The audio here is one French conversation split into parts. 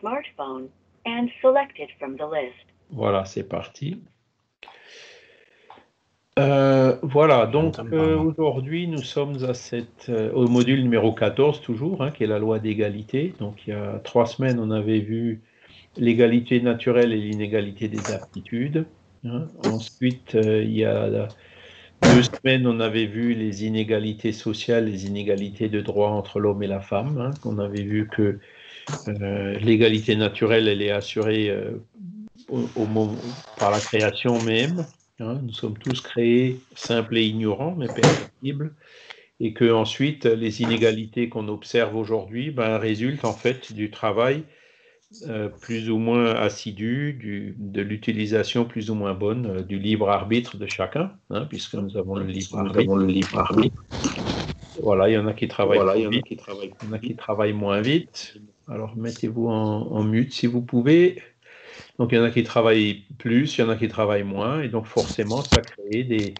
smartphone and select it from the list. Voilà, c'est parti. Euh, voilà, donc euh, aujourd'hui nous sommes à cette, euh, au module numéro 14 toujours, hein, qui est la loi d'égalité. Donc il y a trois semaines on avait vu l'égalité naturelle et l'inégalité des aptitudes. hein. Ensuite il y a deux semaines on avait vu les inégalités sociales, les inégalités de droit entre l'homme et la femme. hein, qu'on avait vu que l'égalité naturelle elle est assurée au, au moment, par la création même. Hein, nous sommes tous créés simples et ignorants, mais perfectibles, et que ensuite les inégalités qu'on observe aujourd'hui ben, résultent en fait du travail euh, plus ou moins assidu, du, de l'utilisation plus ou moins bonne euh, du libre arbitre de chacun, hein, puisque nous avons le libre Nous arbitre. avons le libre arbitre. Voilà, il y en a qui travaillent Voilà, plus il y en a vite, qui travaillent. il y en a qui travaillent moins vite. Alors mettez-vous en, mute si vous pouvez. Donc il y en a qui travaillent plus, il y en a qui travaillent moins, et donc forcément ça crée des,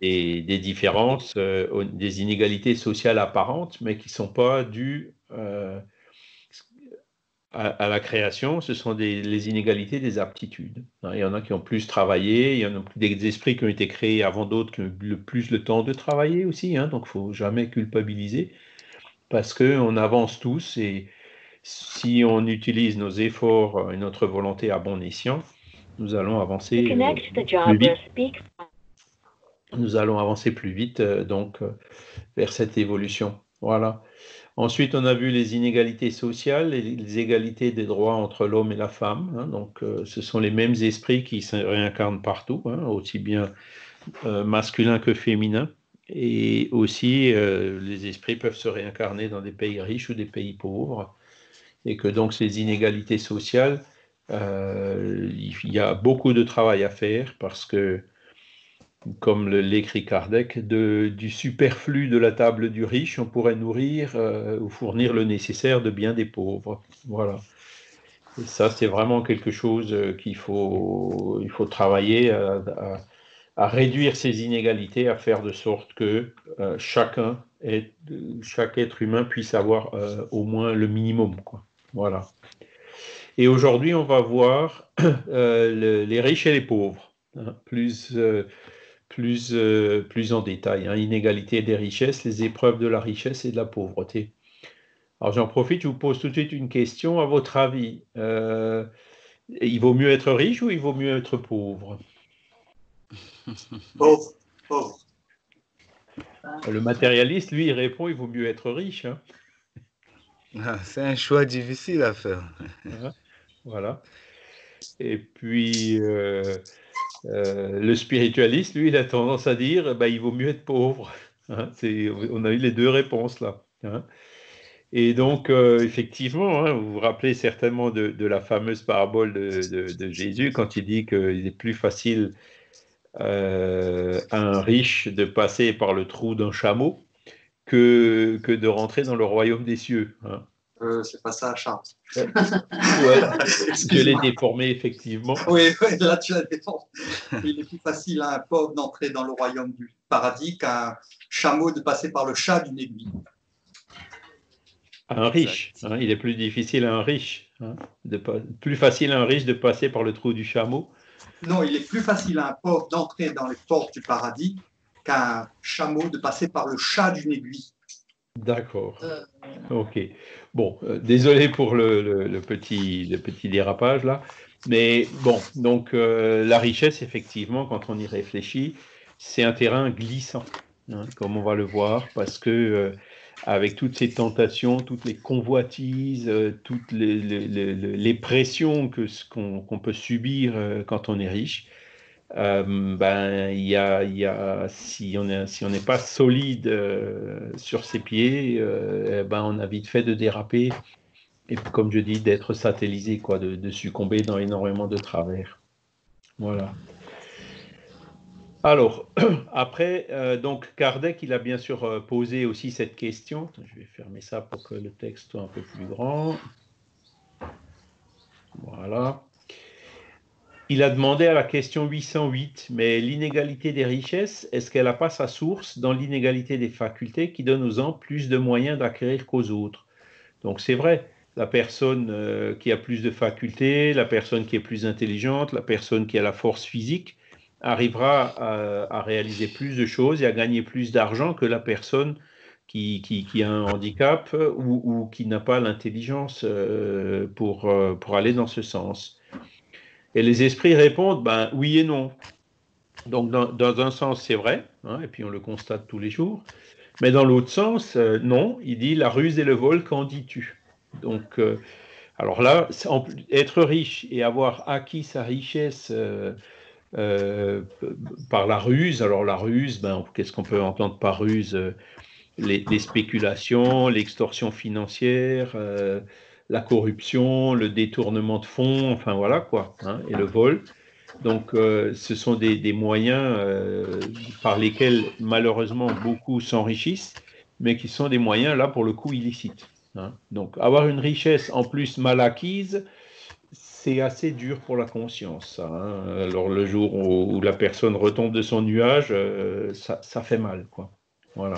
des, différences, euh, des inégalités sociales apparentes, mais qui ne sont pas dues euh, à, la création, ce sont les inégalités des aptitudes. hein. Il y en a qui ont plus travaillé, il y en a des esprits qui ont été créés avant d'autres qui ont le plus le temps de travailler aussi, hein, donc il ne faut jamais culpabiliser, parce qu'on avance tous et si on utilise nos efforts et notre volonté à bon escient, nous allons avancer, euh, plus vite, nous allons avancer plus vite euh, donc euh, vers cette évolution. Voilà. Ensuite, on a vu les inégalités sociales et les égalités des droits entre l'homme et la femme. hein. donc, euh, ce sont les mêmes esprits qui se réincarnent partout, hein, aussi bien euh, masculin que féminin. Et aussi, euh, les esprits peuvent se réincarner dans des pays riches ou des pays pauvres. Et que donc, ces inégalités sociales, euh, il y a beaucoup de travail à faire parce que comme l'écrit Kardec, de- du superflu de la table du riche, on pourrait nourrir euh, ou fournir le nécessaire de bien des pauvres. Voilà. Et ça, c'est vraiment quelque chose euh, qu'il faut, il faut travailler à, réduire ces inégalités, à faire de sorte que chacun, chaque être humain puisse avoir au moins le minimum. Quoi. Voilà. Et aujourd'hui, on va voir euh, le- les riches et les pauvres, hein, plus, euh, plus, euh, plus en détail. hein. Inégalité des richesses, les épreuves de la richesse et de la pauvreté. Alors j'en profite, je vous pose tout de suite une question. À votre avis, il vaut mieux être riche ou il vaut mieux être pauvre? Pauvre, pauvre. Le matérialiste, lui, il répond, il vaut mieux être riche. hein. Ah, C'est un choix difficile à faire. Voilà. Et puis, euh, euh, le spiritualiste, lui, il a tendance à dire, bah, il vaut mieux être pauvre. Hein, on a eu les deux réponses là. hein. Et donc, euh, effectivement, hein, vous vous rappelez certainement de, la fameuse parabole de, Jésus quand il dit qu'il est plus facile à un riche de passer par le trou d'un chameau que, que de rentrer dans le royaume des cieux. hein. Euh, c'est pas ça, Charles. Ouais, je l'ai déformé, effectivement. Oui, oui, là tu as défendu. Il est plus facile à un pauvre d'entrer dans le royaume du paradis qu'à un chameau de passer par le chat d'une aiguille. À un riche. hein, il est plus difficile à un riche. hein, de pas- plus facile à un riche de passer par le trou du chameau. Non, il est plus facile à un pauvre d'entrer dans les portes du paradis qu'à un chameau de passer par le chat d'une aiguille. D'accord. Ok. Bon, euh, désolé pour le, le- le petit, le petit dérapage là. Mais bon, donc euh, la richesse, effectivement, quand on y réfléchit, c'est un terrain glissant, hein, comme on va le voir, parce que euh, avec toutes ces tentations, toutes les convoitises, euh, toutes les, les- les- les- les pressions que qu'on qu'on peut subir euh, quand on est riche, euh, ben y a, y a si on est, si n'est pas solide euh, sur ses pieds, euh, eh ben on a vite fait de déraper et comme je dis d'être satellisé quoi, de, succomber dans énormément de travers. Voilà. Alors, après, euh, donc Kardec, il a bien sûr posé aussi cette question. Je vais fermer ça pour que le texte soit un peu plus grand. Voilà. Il a demandé à la question 808, mais l'inégalité des richesses, est-ce qu'elle n'a pas sa source dans l'inégalité des facultés qui donne aux uns plus de moyens d'acquérir qu'aux autres? Donc c'est vrai, la personne euh, qui a plus de facultés, la personne qui est plus intelligente, la personne qui a la force physique, arrivera à, réaliser plus de choses et à gagner plus d'argent que la personne qui, a un handicap ou, qui n'a pas l'intelligence euh, euh, pour aller dans ce sens. Et les esprits répondent, ben oui et non. Donc dans, un sens, c'est vrai, hein, et puis on le constate tous les jours, mais dans l'autre sens, non, il dit la ruse et le vol, qu'en dis-tu? Donc, euh, alors là, être riche et avoir acquis sa richesse euh, euh, par la ruse, alors la ruse, ben, qu'est-ce qu'on peut entendre par ruse? Les, spéculations, l'extorsion financière, la corruption, le détournement de fonds, enfin voilà quoi, hein, et le vol. Donc, ce sont des, moyens par lesquels malheureusement beaucoup s'enrichissent, mais qui sont des moyens là pour le coup illicites. Hein. Donc, avoir une richesse en plus mal acquise, c'est assez dur pour la conscience. Hein. Alors, le jour où, la personne retombe de son nuage, euh, ça, fait mal. Quoi. Voilà.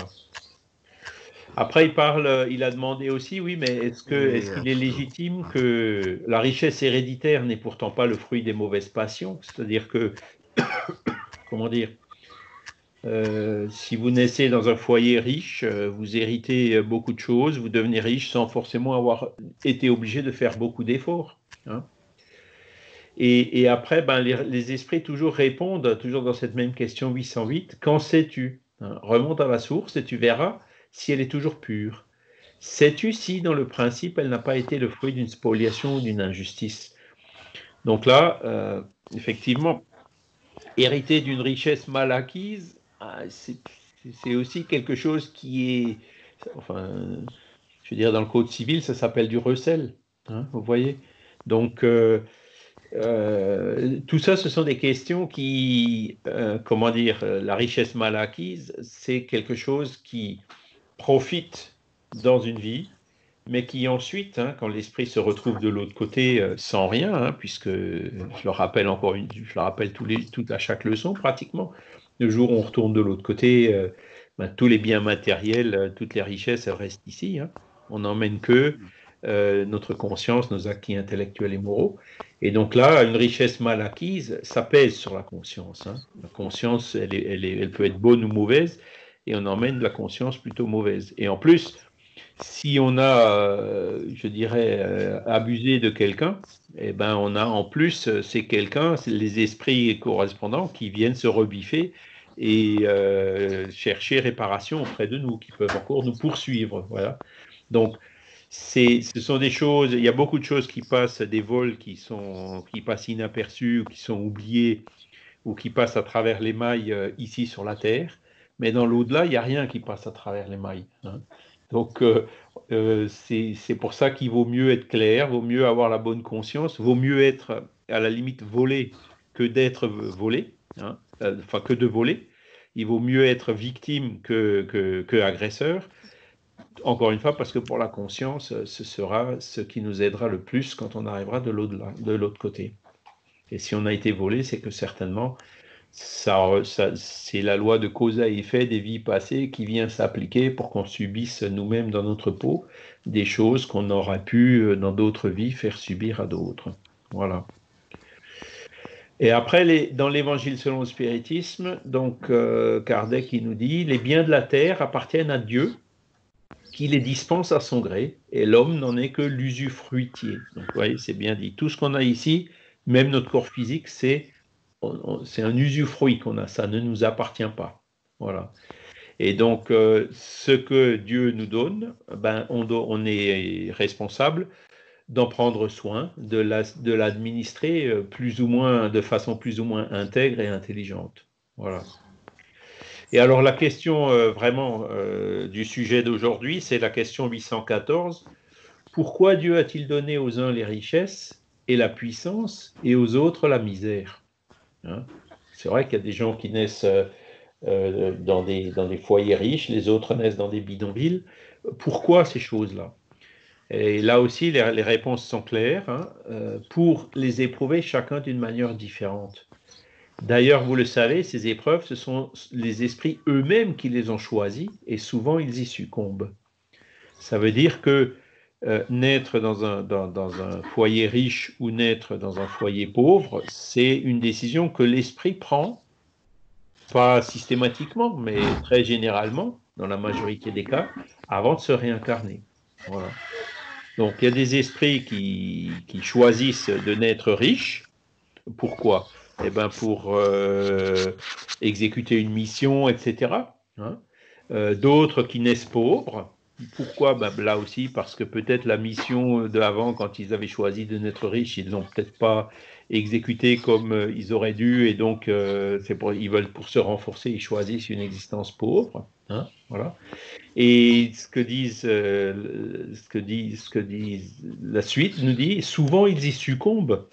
Après, il parle, il a demandé aussi, oui, mais est-ce qu'il est, est légitime que la richesse héréditaire n'est pourtant pas le fruit des mauvaises passions? C'est-à-dire que, comment dire, euh, si vous naissez dans un foyer riche, euh, vous héritez beaucoup de choses, vous devenez riche sans forcément avoir été obligé de faire beaucoup d'efforts. Hein. Et, après, ben, les, esprits toujours répondent, toujours dans cette même question 808, qu'en sais-tu hein? Remonte à la source et tu verras si elle est toujours pure. Sais-tu si, dans le principe, elle n'a pas été le fruit d'une spoliation ou d'une injustice? Donc là, euh, effectivement, hériter d'une richesse mal acquise, ah, c'est aussi quelque chose qui est, enfin, je veux dire, dans le code civil, ça s'appelle du recel, hein, vous voyez? Donc, euh, euh, tout ça, ce sont des questions qui, comment dire, la richesse mal acquise, c'est quelque chose qui profite dans une vie, mais qui ensuite, hein, quand l'esprit se retrouve de l'autre côté sans rien, hein, puisque je le rappelle encore je le rappelle à chaque leçon pratiquement, le jour où on retourne de l'autre côté, euh, ben, tous les biens matériels, euh, toutes les richesses, restent ici. Hein. On n'emmène que euh, notre conscience, nos acquis intellectuels et moraux. Et donc là, une richesse mal acquise, ça pèse sur la conscience. La conscience, elle, elle, peut être bonne ou mauvaise, et on emmène la conscience plutôt mauvaise. Et en plus, si on a, je dirais, abusé de quelqu'un, eh ben on a en plus ces quelqu'un, les esprits correspondants qui viennent se rebiffer et euh, chercher réparation auprès de nous, qui peuvent encore nous poursuivre. Voilà. Donc, ce sont des choses, il y a beaucoup de choses qui passent, des vols qui, sont, qui passent inaperçus, qui sont oubliés, ou qui passent à travers les mailles euh, ici sur la Terre, mais dans l'au-delà, il n'y a rien qui passe à travers les mailles. Hein. Donc, euh, c'est pour ça qu'il vaut mieux être clair, vaut mieux avoir la bonne conscience, vaut mieux être à la limite volé que d'être volé, hein, enfin que de voler il vaut mieux être victime que, que, agresseur. Encore une fois, parce que pour la conscience, ce sera ce qui nous aidera le plus quand on arrivera de l'autre côté. Et si on a été volé, c'est que certainement, c'est la loi de cause à effet des vies passées qui vient s'appliquer pour qu'on subisse nous-mêmes dans notre peau des choses qu'on aurait pu, dans d'autres vies, faire subir à d'autres. Voilà. Et après, dans l'Évangile selon le spiritisme, donc euh, Kardec nous dit les biens de la terre appartiennent à Dieu, qui les dispense à son gré, et l'homme n'en est que l'usufruitier. Donc, vous voyez, c'est bien dit. Tout ce qu'on a ici, même notre corps physique, c'est c'est un usufruit qu'on a. Ça ne nous appartient pas. Voilà. Et donc, euh, ce que Dieu nous donne, ben, on, est responsable d'en prendre soin, de l'administrer euh, plus ou moins, de façon plus ou moins intègre et intelligente. Voilà. Et alors la question euh, vraiment du sujet d'aujourd'hui, c'est la question 814. Pourquoi Dieu a-t-il donné aux uns les richesses et la puissance et aux autres la misère? Hein C'est vrai qu'il y a des gens qui naissent dans, des, dans des foyers riches, les autres naissent dans des bidonvilles. Pourquoi ces choses-là? Et là aussi, les, réponses sont claires, hein, euh, pour les éprouver chacun d'une manière différente. D'ailleurs, vous le savez, ces épreuves, ce sont les esprits eux-mêmes qui les ont choisis et souvent ils y succombent. Ça veut dire que euh, naître dans un, foyer riche ou naître dans un foyer pauvre, c'est une décision que l'esprit prend, pas systématiquement, mais très généralement, dans la majorité des cas, avant de se réincarner. Voilà. Donc il y a des esprits qui, qui choisissent de naître riches. Pourquoi? Eh bien pour euh, exécuter une mission, etc. Hein. Euh, D'autres qui naissent pauvres. Pourquoi ben, Là aussi, parce que peut-être la mission d'avant, quand ils avaient choisi de naître riches, ils n'ont peut-être pas exécuté comme euh, ils auraient dû, et donc euh, pour, ils veulent pour se renforcer, ils choisissent une existence pauvre. Hein, voilà. Et ce que disent, euh, ce que disent, ce que disent la suite nous dit, souvent ils y succombent.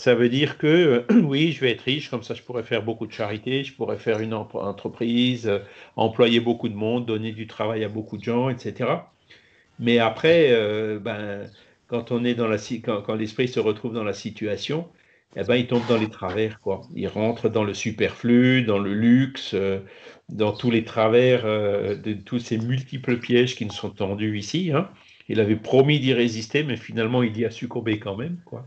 Ça veut dire que oui, je vais être riche, comme ça je pourrais faire beaucoup de charité, je pourrais faire une entreprise, euh, employer beaucoup de monde, donner du travail à beaucoup de gens, etc. Mais après, euh, ben, quand on est dans la quand, l'esprit se retrouve dans la situation, eh ben, il tombe dans les travers, quoi. Il rentre dans le superflu, dans le luxe, euh, dans tous les travers euh, de tous ces multiples pièges qui nous sont tendus ici. Hein. Il avait promis d'y résister, mais finalement, il y a succombé quand même, quoi.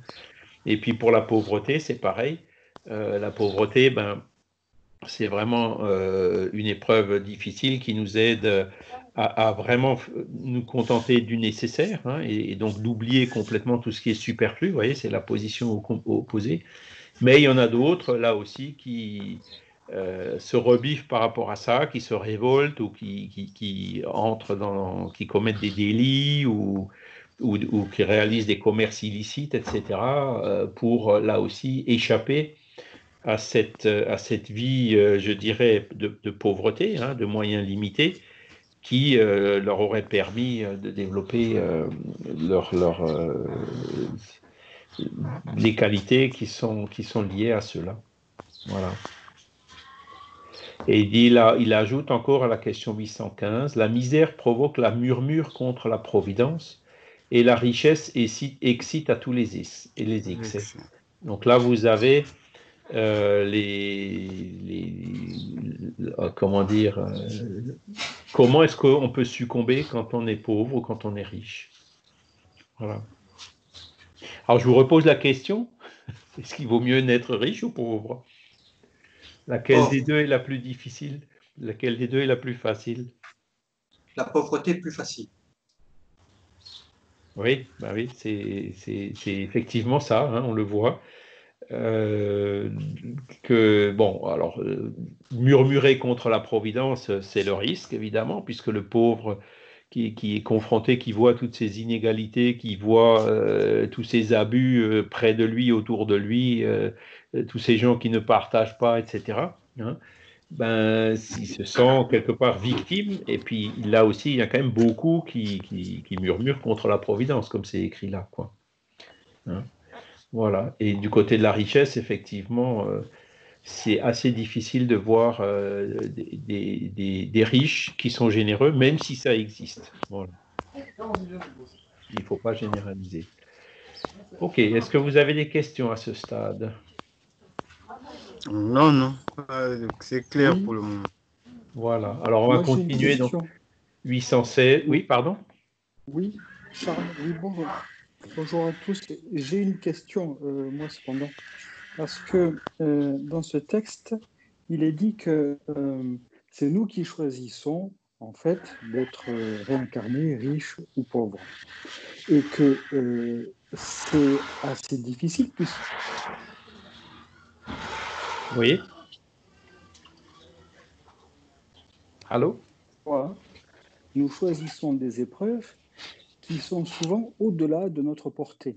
Et puis pour la pauvreté, c'est pareil. Euh, la pauvreté, ben, c'est vraiment euh, une épreuve difficile qui nous aide à, vraiment nous contenter du nécessaire hein, et, et, donc d'oublier complètement tout ce qui est superflu. Vous voyez, c'est la position opposée. Mais il y en a d'autres, là aussi, qui euh, se rebiffent par rapport à ça, qui se révoltent ou qui, qui, qui entrent dans, qui commettent des délits ou, ou, qui réalisent des commerces illicites, etc., euh, pour là aussi échapper à cette, à cette vie, euh, je dirais, de, pauvreté, hein, de moyens limités, qui euh, leur aurait permis de développer euh, leur, les qualités qui sont, qui sont liées à cela. Voilà. Et il, a, il ajoute encore à la question 815, la misère provoque la murmure contre la providence et la richesse excite à tous les, et les excès. Donc là, vous avez euh, les, les, comment dire, euh, comment est-ce qu'on peut succomber quand on est pauvre ou quand on est riche? Voilà. Alors je vous repose la question est-ce qu'il vaut mieux n'être riche ou pauvre? Laquelle oh. des deux est la plus difficile? Laquelle des deux est la plus facile? La pauvreté est plus facile. Oui, bah oui, c'est effectivement ça, hein, on le voit. Euh, que, bon, alors, euh, murmurer contre la Providence, c'est le risque, évidemment, puisque le pauvre qui, qui, est confronté, qui voit toutes ces inégalités, qui voit euh, tous ces abus euh, près de lui, autour de lui, euh, tous ces gens qui ne partagent pas, etc., ben, se sent quelque part victime, et puis là aussi, il y a quand même beaucoup qui, murmurent contre la Providence, comme c'est écrit là, quoi. Hein? Voilà. Et du côté de la richesse, effectivement, euh, c'est assez difficile de voir euh, des, riches qui sont généreux, même si ça existe. Il ne faut pas généraliser. Ok, est-ce que vous avez des questions à ce stade? Non, non, c'est clair oui. pour le moment. Voilà, alors on Moi, va continuer. Donc, 816, oui, pardon? Oui, Charles, oui, bonjour. Bonjour à tous. J'ai une question, euh, moi cependant, parce que euh, dans ce texte, il est dit que euh, c'est nous qui choisissons, en fait, d'être réincarnés, riches ou pauvres. Et que c'est assez difficile. Puisque... Oui. Allô? Nous choisissons des épreuves qui sont souvent au-delà de notre portée?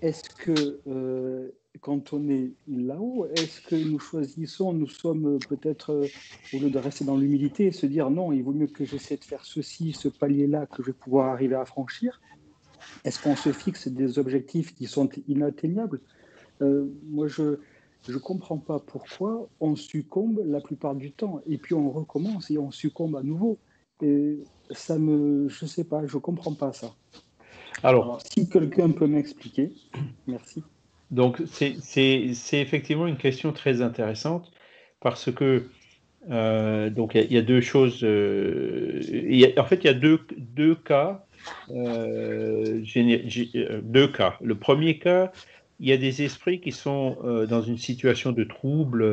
Est-ce que euh, quand on est là-haut, est-ce que nous choisissons, nous sommes peut-être, euh, au lieu de rester dans l'humilité et se dire non, il vaut mieux que j'essaie de faire ceci, ce palier-là, que je vais pouvoir arriver à franchir? Est-ce qu'on se fixe des objectifs qui sont inatteignables? Euh, Moi, je ne comprends pas pourquoi on succombe la plupart du temps et puis on recommence et on succombe à nouveau. Et ça me, je sais pas, je comprends pas ça. Alors, Alors si quelqu'un peut m'expliquer, merci. Donc, c'est effectivement une question très intéressante parce que euh, donc il y, y, a deux choses. Euh, y a, en fait, il y a deux, deux cas euh, deux cas. Le premier cas, il y a des esprits qui sont dans une situation de trouble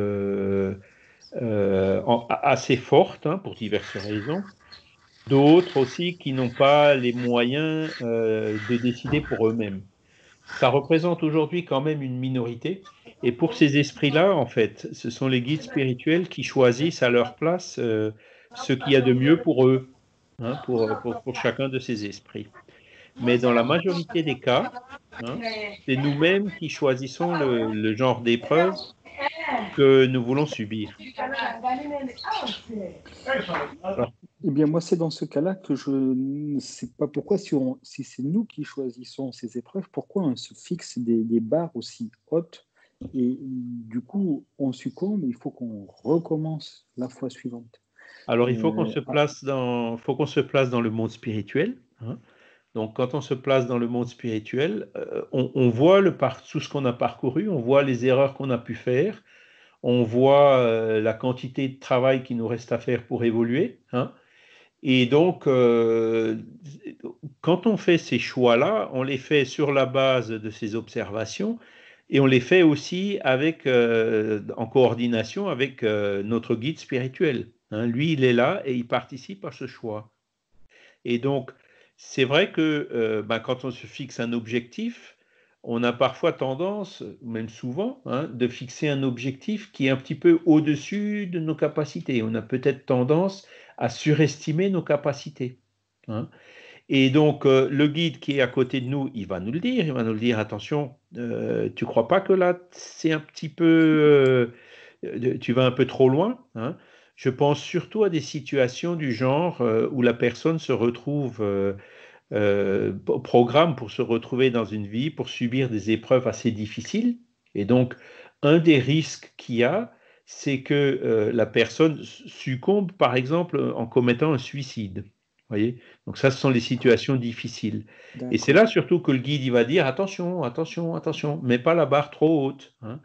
assez forte hein, pour diverses raisons. D'autres aussi qui n'ont pas les moyens de décider pour eux-mêmes. Ça représente aujourd'hui quand même une minorité. Et pour ces esprits-là, en fait, ce sont les guides spirituels qui choisissent à leur place ce qu'il y a de mieux pour eux. Hein, pour, pour, chacun de ces esprits. Mais dans la majorité des cas, hein, c'est nous-mêmes qui choisissons le, genre d'épreuve que nous voulons subir. eh bien, moi, c'est dans ce cas-là que je ne sais pas pourquoi, si, si c'est nous qui choisissons ces épreuves, pourquoi on se fixe des, des barres aussi hautes et du coup, on succombe, il faut qu'on recommence la fois suivante. Alors, il faut qu'on se, place dans, faut qu'on se place dans le monde spirituel. Hein. Donc, quand on se place dans le monde spirituel, euh, on, voit le tout ce qu'on a parcouru, on voit les erreurs qu'on a pu faire, on voit euh, la quantité de travail qui nous reste à faire pour évoluer. Hein. Et donc, euh, quand on fait ces choix-là, on les fait sur la base de ces observations et on les fait aussi avec, en coordination avec notre guide spirituel. Hein, lui, il est là et il participe à ce choix. Et donc, c'est vrai que euh, ben, quand on se fixe un objectif, on a parfois tendance, même souvent, hein, de fixer un objectif qui est un petit peu au-dessus de nos capacités. On a peut-être tendance à surestimer nos capacités. Hein. Et donc, euh, le guide qui est à côté de nous, il va nous le dire, il va nous le dire, attention, euh, tu crois pas que là, c'est un petit peu, tu vas un peu trop loin. Je pense surtout à des situations du genre euh, où la personne se retrouve euh, euh, au programme pour se retrouver dans une vie, pour subir des épreuves assez difficiles. Et donc, un des risques qu'il y a, c'est que la personne succombe, par exemple, en commettant un suicide. Voyez? Donc ça, ce sont les situations difficiles. Et c'est là surtout que le guide il va dire attention, attention, attention, mais pas la barre trop haute. Hein.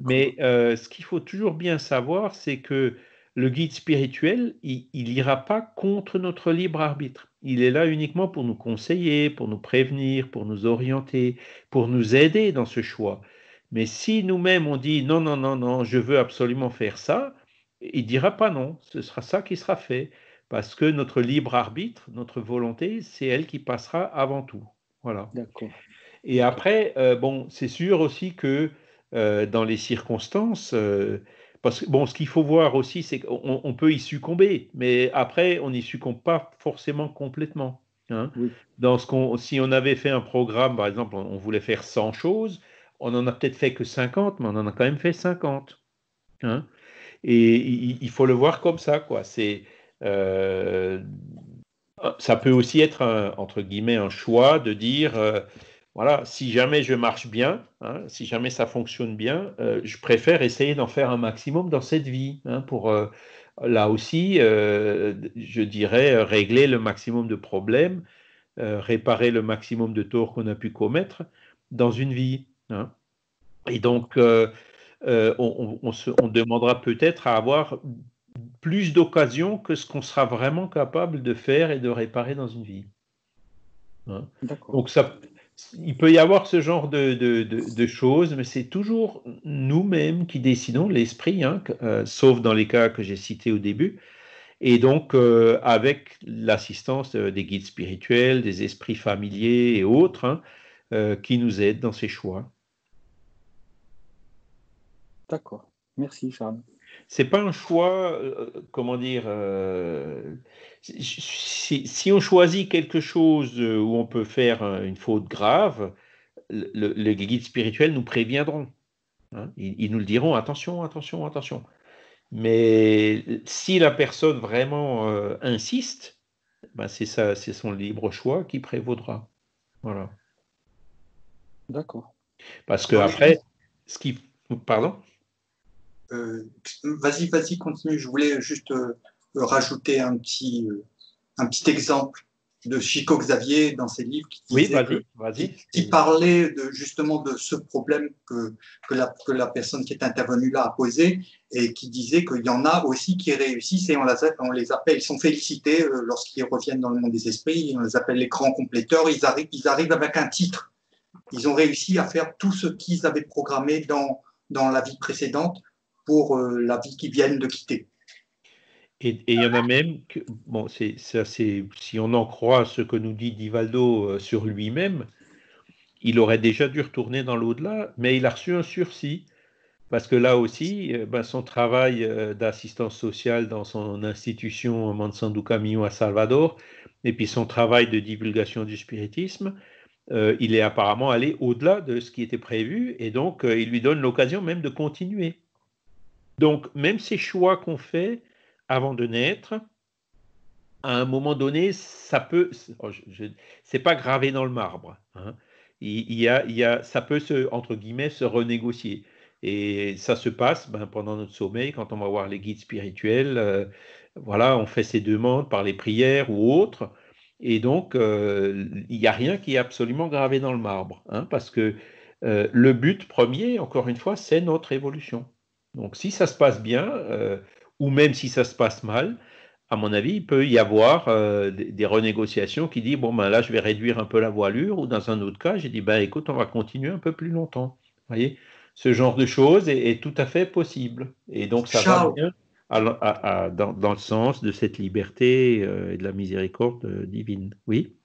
Mais ce qu'il faut toujours bien savoir, c'est que le guide spirituel, il n'ira pas contre notre libre arbitre. Il est là uniquement pour nous conseiller, pour nous prévenir, pour nous orienter, pour nous aider dans ce choix. Mais si nous-mêmes on dit non, non, non, non, je veux absolument faire ça, il dira pas non, ce sera ça qui sera fait, parce que notre libre arbitre, notre volonté, c'est elle qui passera avant tout. Voilà. D'accord. Et après, euh, bon, c'est sûr aussi que euh, dans les circonstances, euh, parce que, bon, ce qu'il faut voir aussi, c'est qu'on peut y succomber, mais après, on n'y succombe pas forcément complètement. Hein. Dans ce qu'on, si on avait fait un programme, par exemple, on, voulait faire 100 choses, on en a peut-être fait que 50, mais on en a quand même fait 50. Hein. Et il, faut le voir comme ça, quoi. C'est, euh, ça peut aussi être, entre guillemets, un choix de dire, euh, voilà, si jamais je marche bien, hein, si jamais ça fonctionne bien, euh, je préfère essayer d'en faire un maximum dans cette vie, hein, pour euh, là aussi, euh, je dirais, régler le maximum de problèmes, réparer le maximum de torts qu'on a pu commettre dans une vie. Hein. Et donc, on, on, demandera peut-être à avoir plus d'occasions que ce qu'on sera vraiment capable de faire et de réparer dans une vie. Donc ça, il peut y avoir ce genre de, choses, mais c'est toujours nous-mêmes qui décidons, l'esprit, hein, euh, sauf dans les cas que j'ai cités au début, et donc euh, avec l'assistance euh, des guides spirituels, des esprits familiers et autres, hein, qui nous aident dans ces choix. D'accord. Merci, Charles c'est pas un choix, comment dire, euh, si, on choisit quelque chose euh, où on peut faire une faute grave, les guides spirituels nous préviendront. Hein. ils, nous le diront, attention, attention, attention. Mais si la personne vraiment insiste, ben c'est c'est son libre choix qui prévaudra. Voilà. D'accord. Parce que après, ce qui, pardon? Euh, vas-y, vas-y, continue. Je voulais juste euh, rajouter un petit, euh, un petit exemple. de Chico Xavier dans ses livres qui, Oui, que- qui, parlait de, justement de ce problème que, que, la, que la personne qui est intervenue là a posé et qui disait qu'il y en a aussi qui réussissent et on, les a- on les appelle, ils sont félicités euh, lorsqu'ils reviennent dans le monde des esprits, on les appelle les grands compléteurs, ils arrivent, ils arrivent avec un titre. Ils ont réussi à faire tout ce qu'ils avaient programmé dans, dans la vie précédente pour euh, la vie qu'ils viennent de quitter. Et il y en a même que, bon, c'est ça, c'est si on en croit ce que nous dit Divaldo euh, sur lui-même, il aurait déjà dû retourner dans l'au-delà, mais il a reçu un sursis parce que là aussi, euh, ben, son travail euh, d'assistance sociale dans son institution Mansandu Camino à Salvador, et puis son travail de divulgation du spiritisme, il est apparemment allé au-delà de ce qui était prévu, et donc il lui donne l'occasion même de continuer. Donc, même ces choix qu'on fait avant de naître, à un moment donné, ça peut, oh, c'est pas gravé dans le marbre. hein. Il, y a, il y a, ça peut se, entre guillemets, se renégocier. Et ça se passe ben, pendant notre sommeil, quand on va voir les guides spirituels. euh, voilà, on fait ses demandes par les prières ou autres. Et donc, euh, il n'y a rien qui est absolument gravé dans le marbre, hein, parce que euh, le but premier, encore une fois, c'est notre évolution. Donc, si ça se passe bien, euh, ou même si ça se passe mal, à mon avis, il peut y avoir euh, des, des renégociations qui disent bon ben là, je vais réduire un peu la voilure, ou dans un autre cas, j'ai dit ben écoute, on va continuer un peu plus longtemps. Vous voyez, ce genre de choses est, est tout à fait possible. Et donc, ça va bien à la- à- à- dans, dans le sens de cette liberté euh, et de la miséricorde euh, divine. Oui?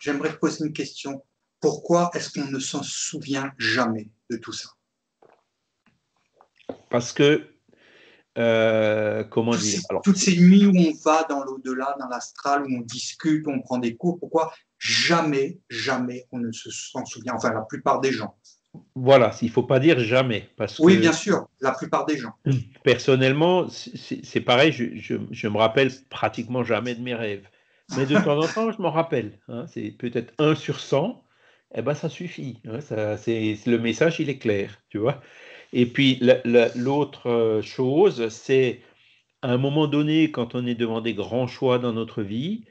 J'aimerais te poser une question. Pourquoi est-ce qu'on ne s'en souvient jamais de tout ça? Parce que, euh, comment toutes dire ces, Alors, toutes ces nuits où on va dans l'au-delà, dans l'astral, où on discute, où on prend des cours, pourquoi jamais, jamais on ne se s'en souvient? Enfin, la plupart des gens. voilà, il ne faut pas dire jamais. Parce Oui, que, bien sûr, la plupart des gens. Personnellement, c'est pareil, je, je, je me rappelle pratiquement jamais de mes rêves. Mais de temps en temps, je m'en rappelle. hein. c'est peut-être 1 sur 100, eh ben, ça suffit. hein. Ça, c'est- le message, il est clair, tu vois. Et puis, la- la- l'autre euh, chose, c'est à un moment donné, quand on est devant des grands choix dans notre vie,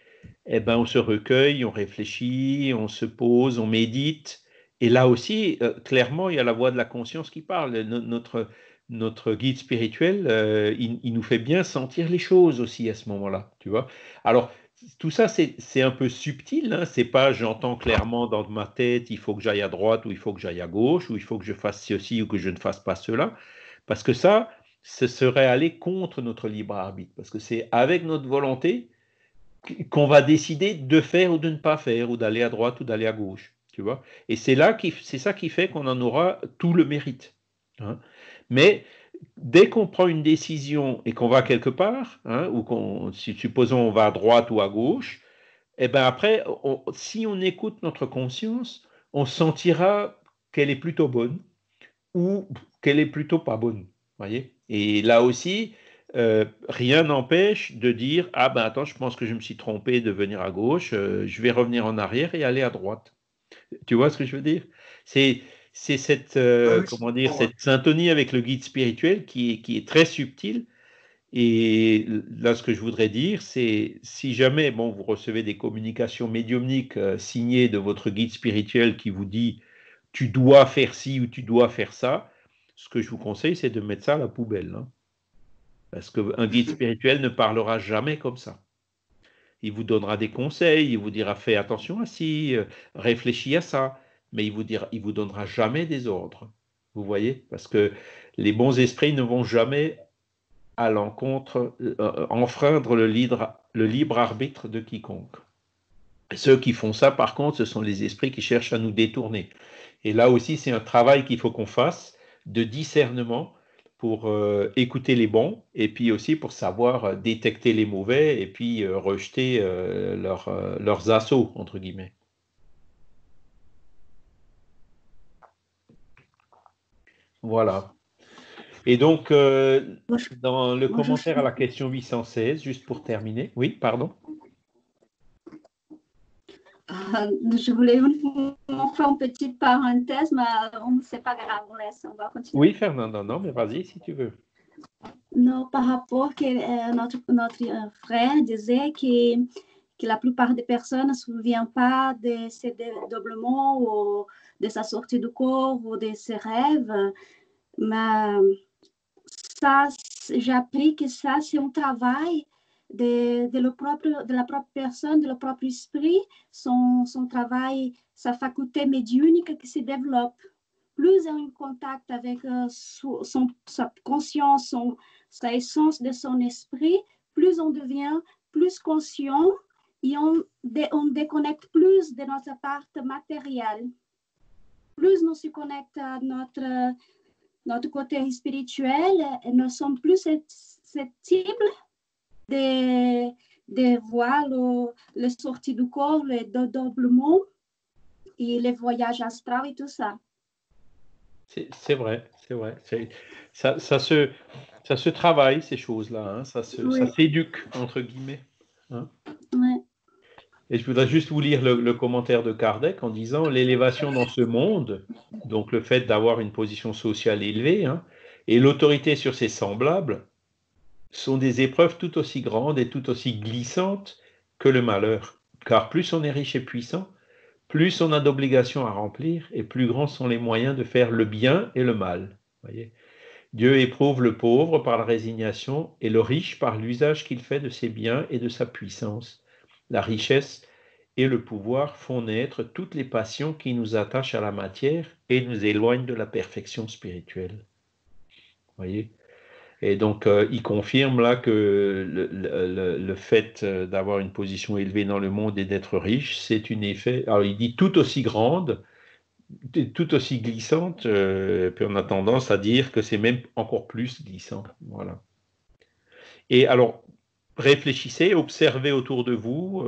eh ben, on se recueille, on réfléchit, on se pose, on médite. Et là aussi, euh, clairement, il y a la voix de la conscience qui parle. No- Notre, notre guide spirituel, euh, il, il nous fait bien sentir les choses aussi à ce moment-là, tu vois. Alors, tout ça, c'est un peu subtil, hein. C'est pas j'entends clairement dans ma tête, il faut que j'aille à droite ou il faut que j'aille à gauche ou il faut que je fasse ceci ou que je ne fasse pas cela. Parce que ça, ce serait aller contre notre libre arbitre. Parce que c'est avec notre volonté qu'on va décider de faire ou de ne pas faire, ou d'aller à droite ou d'aller à gauche. Tu vois Et c'est là c'est ça qui fait qu'on en aura tout le mérite. hein. Mais dès qu'on prend une décision et qu'on va quelque part, hein, ou qu'on, si supposons on va à droite ou à gauche, et ben après, si on écoute notre conscience, on sentira qu'elle est plutôt bonne ou qu'elle est plutôt pas bonne. Voyez Et là aussi, euh, rien n'empêche de dire ah ben attends, je pense que je me suis trompé de venir à gauche, euh, je vais revenir en arrière et aller à droite. Tu vois ce que je veux dire? C'est c'est cette euh, Ah oui, comment dire comprends. cette syntonie avec le guide spirituel qui est, qui est très subtile. Et là, ce que je voudrais dire, c'est si jamais bon, vous recevez des communications médiumniques euh, signées de votre guide spirituel qui vous dit tu dois faire ci ou tu dois faire ça, ce que je vous conseille, c'est de mettre ça à la poubelle. hein. Parce qu'un guide spirituel ne parlera jamais comme ça. Il vous donnera des conseils, il vous dira fais attention à ci, euh, réfléchis à ça, mais il vous vous donnera jamais des ordres. Vous voyez? Parce que les bons esprits ne vont jamais à l'encontre, euh, euh, enfreindre le libre, arbitre de quiconque. Ceux qui font ça, par contre, ce sont les esprits qui cherchent à nous détourner. Et là aussi, c'est un travail qu'il faut qu'on fasse de discernement pour euh, écouter les bons et puis aussi pour savoir détecter les mauvais et puis rejeter leur, leurs assauts, entre guillemets. Voilà. Et donc, euh, Moi, je- dans le commentaire à la question 816, juste pour terminer, oui, pardon. Euh, je voulais faire une petite parenthèse, mais c'est pas grave, on laisse, on va continuer. Oui, Fernanda, non, mais vas-y si tu veux. Non, par rapport que euh, notre, notre euh, frère disait que, que la plupart des personnes ne se souviennent pas de ces dédoublements ou de sa sortie du corps ou de ses rêves. Mais ça, j'ai appris que ça, c'est un travail de, de, la propre personne, de le propre esprit, son, son travail, sa faculté médiunique qui se développe. Plus en contact avec euh, son, sa conscience, son, sa essence de son esprit, plus on devient plus conscient et on, on déconnecte plus de notre part matérielle. Plus nous se connectons à notre, notre côté spirituel, nous sommes plus susceptibles de, de voir le, le sortie du corps, le doublement et les voyages astraux et tout ça. C'est vrai, c'est vrai. Ça, ça, se, ça se travaille, ces choses-là. Hein. Ça s'éduque, entre guillemets. Hein. Et je voudrais juste vous lire le, commentaire de Kardec en disant l'élévation dans ce monde, donc le fait d'avoir une position sociale élevée, hein, et l'autorité sur ses semblables, sont des épreuves tout aussi grandes et tout aussi glissantes que le malheur. Car plus on est riche et puissant, plus on a d'obligations à remplir et plus grands sont les moyens de faire le bien et le mal. Dieu éprouve le pauvre par la résignation et le riche par l'usage qu'il fait de ses biens et de sa puissance. La richesse et le pouvoir font naître toutes les passions qui nous attachent à la matière et nous éloignent de la perfection spirituelle. Voyez? Et donc, euh, il confirme là que le, fait euh, d'avoir une position élevée dans le monde et d'être riche, c'est une effet. Alors, il dit tout aussi grande, tout aussi glissante, euh, puis on a tendance à dire que c'est même encore plus glissant. Voilà. Et alors, réfléchissez, observez autour de vous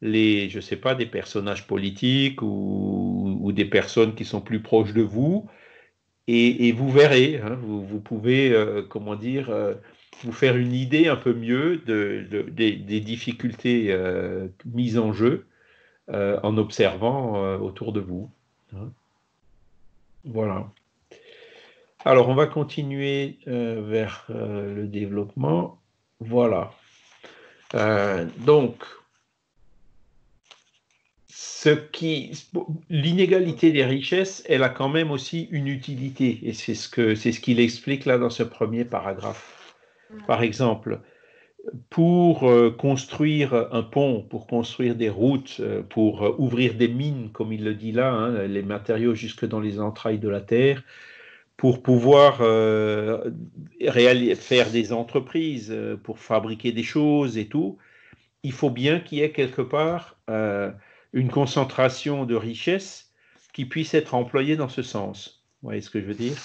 les, je sais pas, des personnages politiques ou, des personnes qui sont plus proches de vous et, vous verrez, hein, vous, pouvez, euh, comment dire, euh, vous faire une idée un peu mieux de, des, difficultés euh, mises en jeu en observant autour de vous. Hein. Voilà. Alors, on va continuer vers le développement. Voilà. Donc, ce qui, l'inégalité des richesses, elle a quand même aussi une utilité, et c'est ce que c'est ce qu'il explique là dans ce premier paragraphe. Par exemple, pour euh, construire un pont, pour construire des routes, euh, pour euh, ouvrir des mines, comme il le dit là, hein, les matériaux jusque dans les entrailles de la terre, pour pouvoir faire des entreprises, pour fabriquer des choses et tout, il faut bien qu'il y ait quelque part une concentration de richesse qui puisse être employée dans ce sens. Vous voyez ce que je veux dire?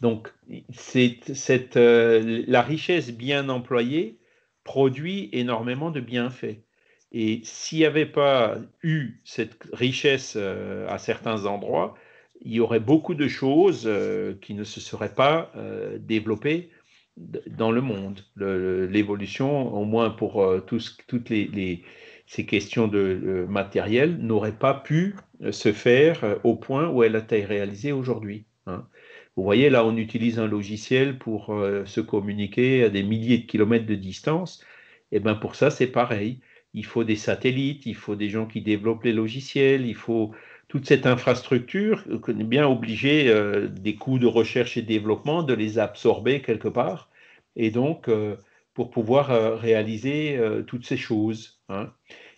Donc, cette, euh, la richesse bien employée produit énormément de bienfaits. Et s'il n'y avait pas eu cette richesse euh, à certains endroits, il y aurait beaucoup de choses euh, qui ne se seraient pas développées dans le monde. L'évolution, au moins pour tous, toutes ces questions de, matériel n'auraient pas pu euh, se faire euh, au point où elle a été réalisée aujourd'hui. Hein. Vous voyez, là, on utilise un logiciel pour euh, se communiquer à des milliers de kilomètres de distance. Et eh bien pour ça, c'est pareil. Il faut des satellites, il faut des gens qui développent les logiciels, il faut toute cette infrastructure qu'on est bien obligé des coûts de recherche et développement de les absorber quelque part. Et donc, pour pouvoir euh, réaliser euh, toutes ces choses. Hein.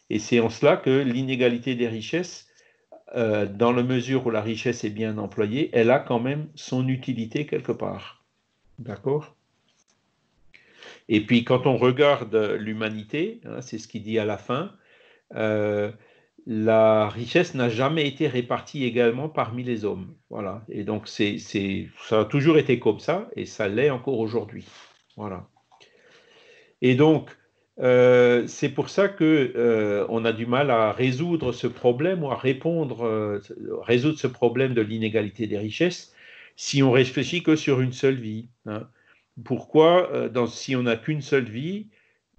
Et c'est en cela que l'inégalité des richesses, euh, dans la mesure où la richesse est bien employée, elle a quand même son utilité quelque part. D'accord? Et puis quand on regarde l'humanité, hein, c'est ce qu'il dit à la fin, la richesse n'a jamais été répartie également parmi les hommes. Voilà. Et donc c'est, ça a toujours été comme ça et ça l'est encore aujourd'hui. Voilà. Et donc, euh, c'est pour ça que euh, on a du mal à résoudre ce problème ou à répondre, euh, résoudre ce problème de l'inégalité des richesses si on réfléchit que sur une seule vie. Hein. Pourquoi, dans, si on n'a qu'une seule vie,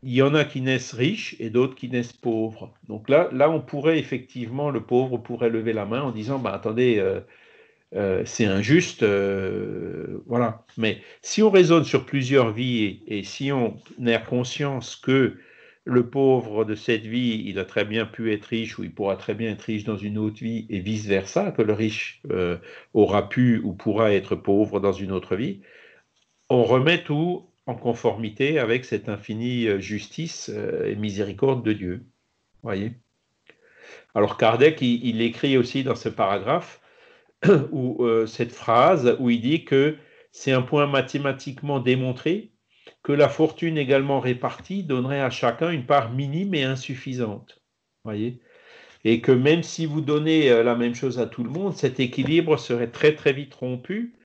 il y en a qui naissent riches et d'autres qui naissent pauvres. Donc là, là, on pourrait effectivement, le pauvre pourrait lever la main en disant, bah, attendez, euh, c'est injuste, euh, voilà. Mais si on raisonne sur plusieurs vies et, si on a conscience que le pauvre de cette vie, il a très bien pu être riche ou il pourra très bien être riche dans une autre vie et vice-versa, que le riche euh, aura pu ou pourra être pauvre dans une autre vie. On remet tout en conformité avec cette infinie euh, justice euh, et miséricorde de Dieu. Voyez? Alors Kardec, il, écrit aussi dans ce paragraphe où, cette phrase où il dit que c'est un point mathématiquement démontré que la fortune également répartie donnerait à chacun une part minime et insuffisante. Voyez? Et que même si vous donnez euh, la même chose à tout le monde, cet équilibre serait très très vite rompu,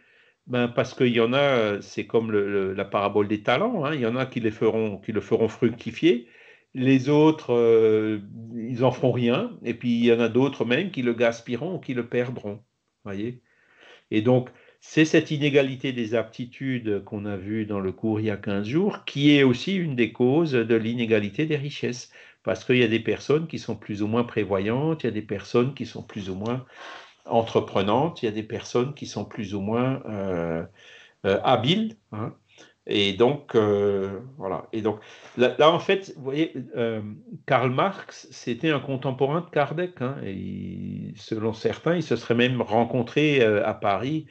ben parce qu'il y en a, euh, c'est comme la parabole des talents, hein, il y en a qui, les feront, qui le feront fructifier, les autres, euh, ils en feront rien, et puis il y en a d'autres même qui le gaspilleront ou qui le perdront. Voyez Et donc, c'est cette inégalité des aptitudes qu'on a vue dans le cours il y a 15 jours qui est aussi une des causes de l'inégalité des richesses. Parce qu'il y a des personnes qui sont plus ou moins prévoyantes, il y a des personnes qui sont plus ou moins entreprenantes, il y a des personnes qui sont plus ou moins euh, euh, habiles. Hein. Et donc, euh, voilà. Et donc, là, en fait, vous voyez, Karl Marx, c'était un contemporain de Kardec. Hein, et selon certains, il se serait même rencontré à Paris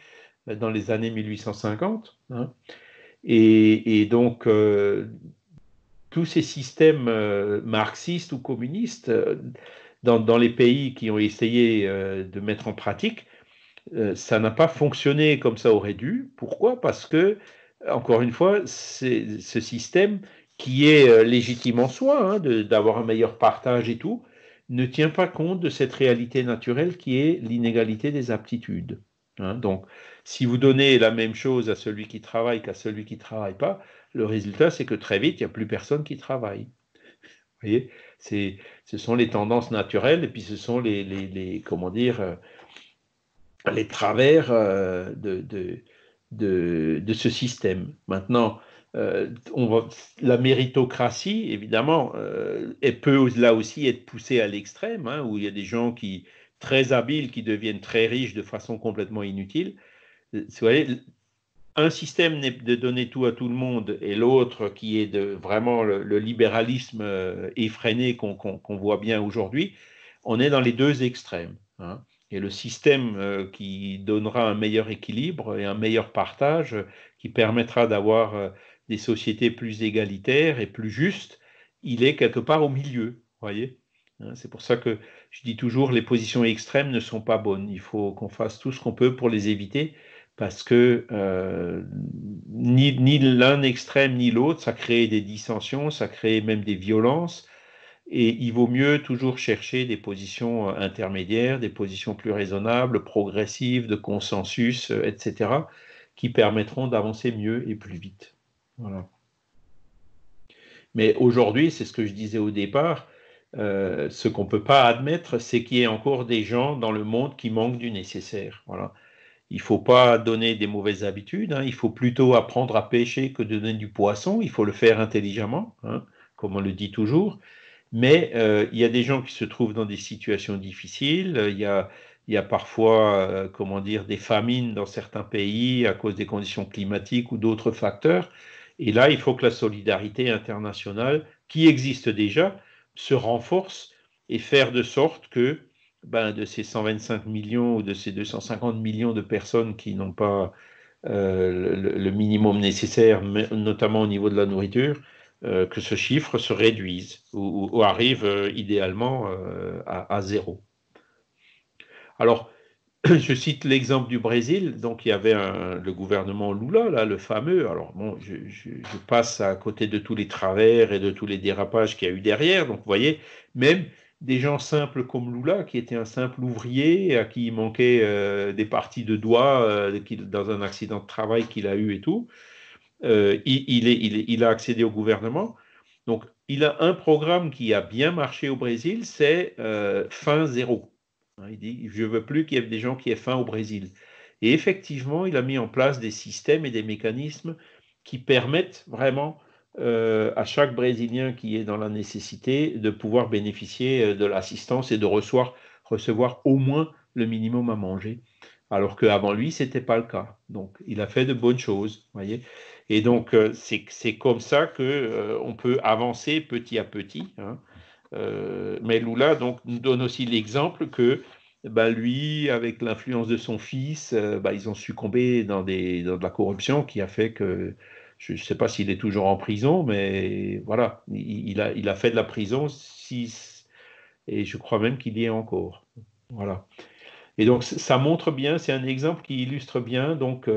dans les années 1850. Hein. Et, donc, tous ces systèmes marxistes ou communistes, euh, dans, les pays qui ont essayé de mettre en pratique, ça n'a pas fonctionné comme ça aurait dû. Pourquoi? Parce que, encore une fois, ce système qui est légitime en soi, hein, d'avoir un meilleur partage et tout, ne tient pas compte de cette réalité naturelle qui est l'inégalité des aptitudes. Hein. donc, si vous donnez la même chose à celui qui travaille qu'à celui qui ne travaille pas, le résultat, c'est que très vite, il n'y a plus personne qui travaille. Vous voyez? Ce sont les tendances naturelles et puis ce sont les, comment dire, euh, les travers euh, de, de, ce système. Maintenant, euh, la méritocratie, évidemment, elle peut là aussi être poussée à l'extrême, hein, où il y a des gens qui très habiles qui deviennent très riches de façon complètement inutile vous voyez, un système de donner tout à tout le monde et l'autre qui est de vraiment le, libéralisme euh, effréné qu'on voit bien aujourd'hui, on est dans les deux extrêmes. Hein. Et le système euh, qui donnera un meilleur équilibre et un meilleur partage, qui permettra d'avoir euh, des sociétés plus égalitaires et plus justes, il est quelque part au milieu. Voyez hein. C'est pour ça que je dis toujours les positions extrêmes ne sont pas bonnes. Il faut qu'on fasse tout ce qu'on peut pour les éviter parce que euh, ni, ni l'un extrême ni l'autre, ça crée des dissensions, ça crée même des violences, et il vaut mieux toujours chercher des positions euh, intermédiaires, des positions plus raisonnables, progressives, de consensus, euh, etc., qui permettront d'avancer mieux et plus vite. Voilà. Mais aujourd'hui, c'est ce que je disais au départ, ce qu'on ne peut pas admettre, c'est qu'il y ait encore des gens dans le monde qui manquent du nécessaire. Voilà. Il ne faut pas donner des mauvaises habitudes, hein. il faut plutôt apprendre à pêcher que de donner du poisson, il faut le faire intelligemment, hein, comme on le dit toujours. Mais euh, il y a des gens qui se trouvent dans des situations difficiles, il y a, parfois, euh, comment dire, des famines dans certains pays à cause des conditions climatiques ou d'autres facteurs. Et là, il faut que la solidarité internationale, qui existe déjà, se renforce et faire de sorte que ben, de ces 125 millions ou de ces 250 millions de personnes qui n'ont pas euh, le, minimum nécessaire, notamment au niveau de la nourriture, euh, que ce chiffre se réduise ou, arrive euh, idéalement à, zéro. Alors, je cite l'exemple du Brésil. Donc, il y avait le gouvernement Lula, là, le fameux. Alors, bon, je, je, passe à côté de tous les travers et de tous les dérapages qu'il y a eu derrière. Donc, vous voyez, même des gens simples comme Lula, qui était un simple ouvrier, à qui il manquait euh, des parties de doigts euh, dans un accident de travail qu'il a eu et tout. Euh, il, il, a accédé au gouvernement. Donc, il a un programme qui a bien marché au Brésil, c'est fin zéro. Hein, il dit, je veux plus qu'il y ait des gens qui aient faim au Brésil. Et effectivement, il a mis en place des systèmes et des mécanismes qui permettent vraiment euh, à chaque Brésilien qui est dans la nécessité de pouvoir bénéficier euh, de l'assistance et de recevoir, recevoir au moins le minimum à manger. alors qu'avant lui, ce n'était pas le cas. Donc, il a fait de bonnes choses, voyez. Et donc, euh, c'est comme ça qu'on on peut avancer petit à petit. Hein. Mais Lula donc, nous donne aussi l'exemple que bah, lui, avec l'influence de son fils, bah, ils ont succombé dans, des, dans de la corruption qui a fait que, je ne sais pas s'il est toujours en prison, mais voilà, il, a, fait de la prison, et je crois même qu'il y est encore. Voilà. Et donc, ça montre bien, c'est un exemple qui illustre bien, donc,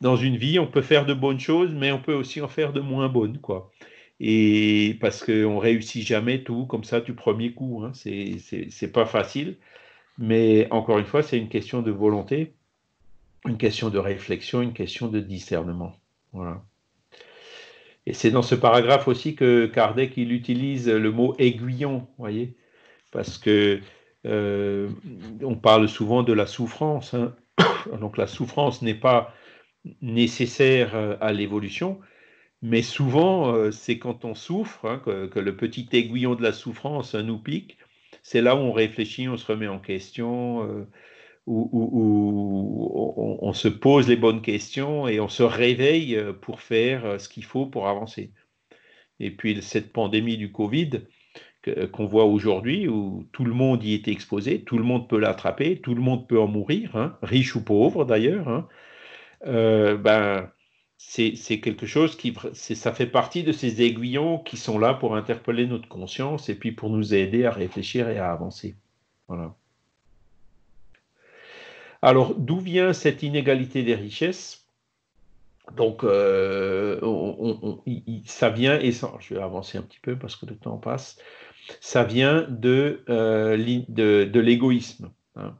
dans une vie, on peut faire de bonnes choses, mais on peut aussi en faire de moins bonnes, quoi. Et parce qu'on réussit jamais tout comme ça du premier coup, hein. c'est pas facile. Mais encore une fois, c'est une question de volonté, une question de réflexion, une question de discernement. Voilà. Et c'est dans ce paragraphe aussi que Kardec il utilise le mot aiguillon, voyez, parce que euh, on parle souvent de la souffrance. Hein. Donc la souffrance n'est pas nécessaire euh, à l'évolution, mais souvent, euh, c'est quand on souffre hein, que, le petit aiguillon de la souffrance nous pique. C'est là où on réfléchit, on se remet en question, où, on, se pose les bonnes questions et on se réveille pour faire ce qu'il faut pour avancer. Et puis cette pandémie du Covid qu'on voit aujourd'hui, où tout le monde y est exposé, tout le monde peut l'attraper, tout le monde peut en mourir, hein, riche ou pauvre d'ailleurs. Hein, euh, ben, c'est quelque chose qui, ça fait partie de ces aiguillons qui sont là pour interpeller notre conscience et puis pour nous aider à réfléchir et à avancer. Voilà. Alors, d'où vient cette inégalité des richesses? Donc, euh, ça vient, et ça, je vais avancer un petit peu parce que le temps passe, ça vient de, euh, de, l'égoïsme. Hein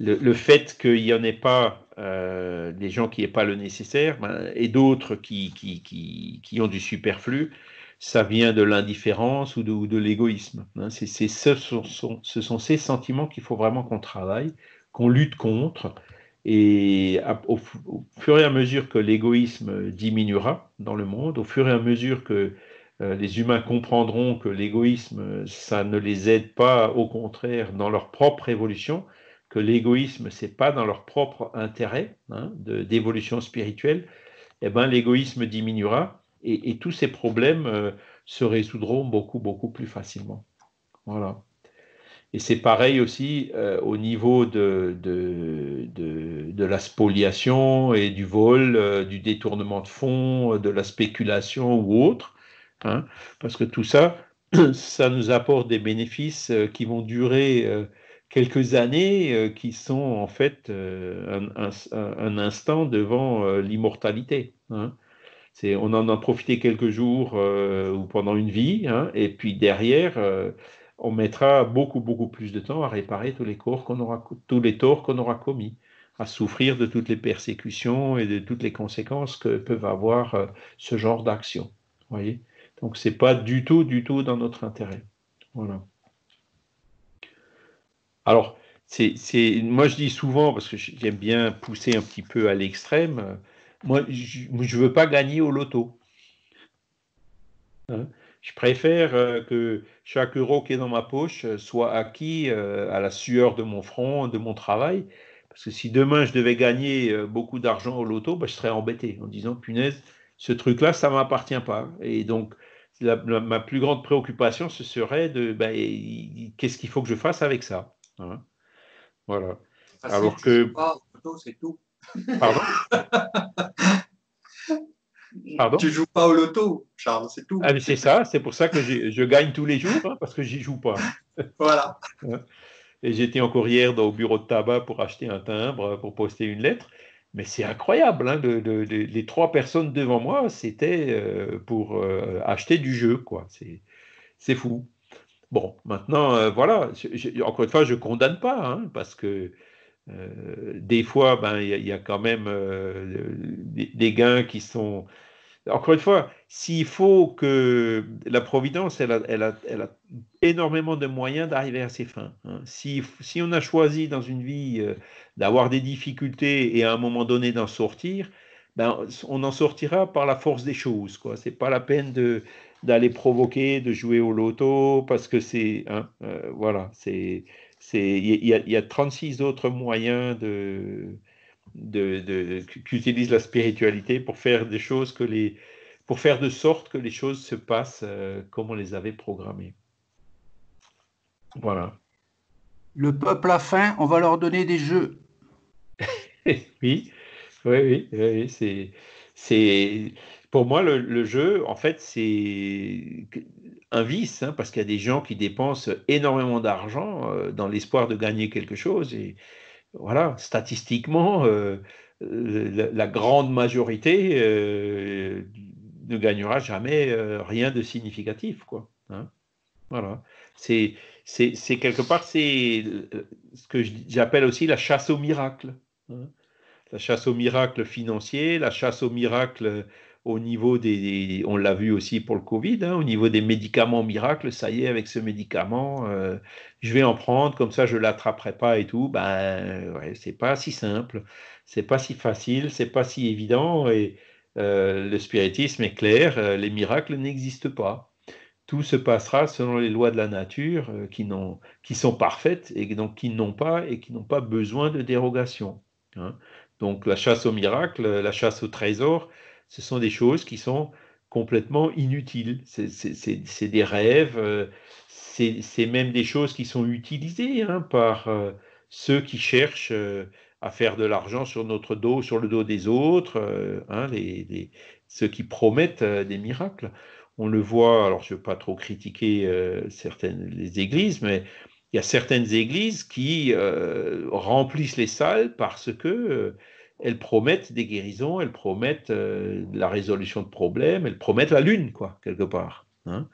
le, fait qu'il n'y en ait pas euh, des gens qui n'aient pas le nécessaire ben, et d'autres qui, ont du superflu, ça vient de l'indifférence ou de, l'égoïsme. Hein. C'est, ce, sont, ce sont ces sentiments qu'il faut vraiment qu'on travaille, qu'on lutte contre. Et au, fur et à mesure que l'égoïsme diminuera dans le monde, au fur et à mesure que euh, les humains comprendront que l'égoïsme, ça ne les aide pas, au contraire, dans leur propre évolution, que l'égoïsme, c'est pas dans leur propre intérêt hein, d'évolution spirituelle, eh ben, l'égoïsme diminuera et, tous ces problèmes euh, se résoudront beaucoup, beaucoup plus facilement. Voilà. Et c'est pareil aussi euh, au niveau de, de, de, la spoliation et du vol, euh, du détournement de fonds, de la spéculation ou autre, hein, parce que tout ça, ça nous apporte des bénéfices qui vont durer quelques années qui sont en fait un, instant devant l'immortalité. Hein. On en a profité quelques jours ou pendant une vie, hein, et puis derrière, on mettra beaucoup, beaucoup plus de temps à réparer tous les, torts qu'on aura commis, à souffrir de toutes les persécutions et de toutes les conséquences que peuvent avoir ce genre d'action. voyez Donc, ce n'est pas du tout, du tout dans notre intérêt. Voilà. Alors, c'est, moi je dis souvent, parce que j'aime bien pousser un petit peu à l'extrême, moi je ne veux pas gagner au loto. Hein? je préfère euh, que chaque euro qui est dans ma poche soit acquis euh, à la sueur de mon front, de mon travail. Parce que si demain je devais gagner euh, beaucoup d'argent au loto, ben, je serais embêté en disant, punaise, ce truc-là, ça ne m'appartient pas. Et donc, ma plus grande préoccupation, ce serait de ben, qu'est-ce qu'il faut que je fasse avec ça Hein? voilà. Alors que. c'est tout. Pardon Pardon Tu joues pas au loto, Charles, c'est tout. Ah, c'est ça, c'est pour ça que je gagne tous les jours, hein, parce que j'y joue pas. voilà. Et j'étais encore hier au bureau de tabac pour acheter un timbre, pour poster une lettre. Mais c'est incroyable, hein, les trois personnes devant moi, c'était euh, pour euh, acheter du jeu, quoi. C'est fou. Bon, maintenant, euh, voilà, encore une fois, je ne condamne pas, hein, parce que euh, des fois, ben, il y, a quand même euh, des, gains qui sont. Encore une fois, s'il faut que la Providence, elle a, elle a, elle a énormément de moyens d'arriver à ses fins. Hein. Si, si, on a choisi dans une vie d'avoir des difficultés et à un moment donné d'en sortir, ben, on en sortira par la force des choses. Ce n'est pas la peine de, d'aller provoquer, de jouer au loto, parce que c'est, hein, euh, voilà, c'est, Il y, a, y a 36 autres moyens de, de, de qu'utilise la spiritualité pour faire des choses que les, pour faire de sorte que les choses se passent euh, comme on les avait programmées. Voilà. Le peuple a faim, on va leur donner des jeux. oui, oui, oui, oui c'est, c'est, pour moi, le, jeu, en fait, c'est un vice, hein, parce qu'il y a des gens qui dépensent énormément d'argent euh, dans l'espoir de gagner quelque chose. Et voilà, statistiquement, euh, la, grande majorité ne gagnera jamais euh, rien de significatif. Quoi, hein. voilà. C'est, quelque part, c'est euh, ce que j'appelle aussi la chasse au miracle. Hein. La chasse au miracle financier, la chasse au miracle au niveau des, on l'a vu aussi pour le Covid, hein, au niveau des médicaments miracles, ça y est, avec ce médicament, euh, je vais en prendre, comme ça je l'attraperai pas et tout. Ben, ouais, c'est pas si simple, c'est pas si facile, c'est pas si évident et euh, le spiritisme est clair, euh, les miracles n'existent pas. Tout se passera selon les lois de la nature qui, qui, sont parfaites et donc qui n'ont pas et qui n'ont pas besoin de dérogation. Hein. Donc la chasse au miracle, la chasse au trésor, ce sont des choses qui sont complètement inutiles. C'est des rêves, c'est même des choses qui sont utilisées hein, par ceux qui cherchent à faire de l'argent sur notre dos, sur le dos des autres, euh, hein, ceux qui promettent euh, des miracles. On le voit, alors je ne veux pas trop critiquer euh, certaines les églises, mais il y a certaines églises qui remplissent les salles parce que elles promettent des guérisons, elles promettent la résolution de problèmes, elles promettent la lune, quoi, quelque part. Hein.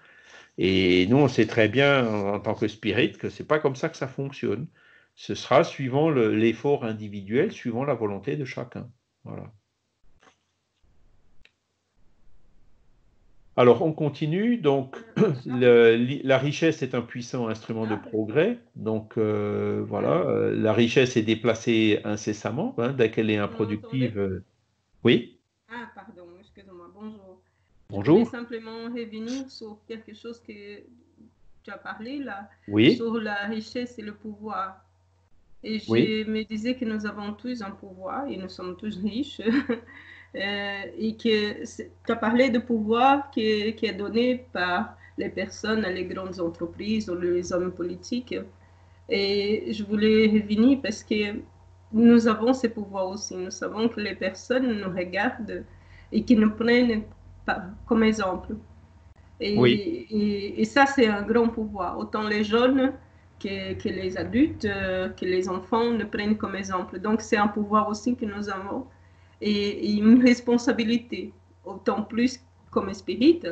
Et nous, on sait très bien, en tant que spirit, que c'est pas comme ça que ça fonctionne ce sera suivant l'effort individuel, suivant la volonté de chacun. Voilà. Alors, on continue. Donc, la richesse est un puissant instrument de progrès. Donc, euh, voilà, euh, la richesse est déplacée incessamment hein, dès qu'elle est improductive. Euh, oui Ah, pardon, excusez-moi. Bonjour. Bonjour. Je voulais simplement revenir sur quelque chose que tu as parlé là, oui. sur la richesse et le pouvoir. Et je me disais que nous avons tous un pouvoir et nous sommes tous riches. Euh, et que tu as parlé de pouvoir qui, qui, est donné par les personnes, les grandes entreprises ou les hommes politiques. Et je voulais revenir parce que nous avons ce pouvoir aussi. Nous savons que les personnes nous regardent et qui nous prennent comme exemple. Et, oui. et, et ça, c'est un grand pouvoir. Autant les jeunes que, les adultes, euh, que les enfants ne prennent comme exemple. Donc c'est un pouvoir aussi que nous avons et, une responsabilité, autant plus comme spirit,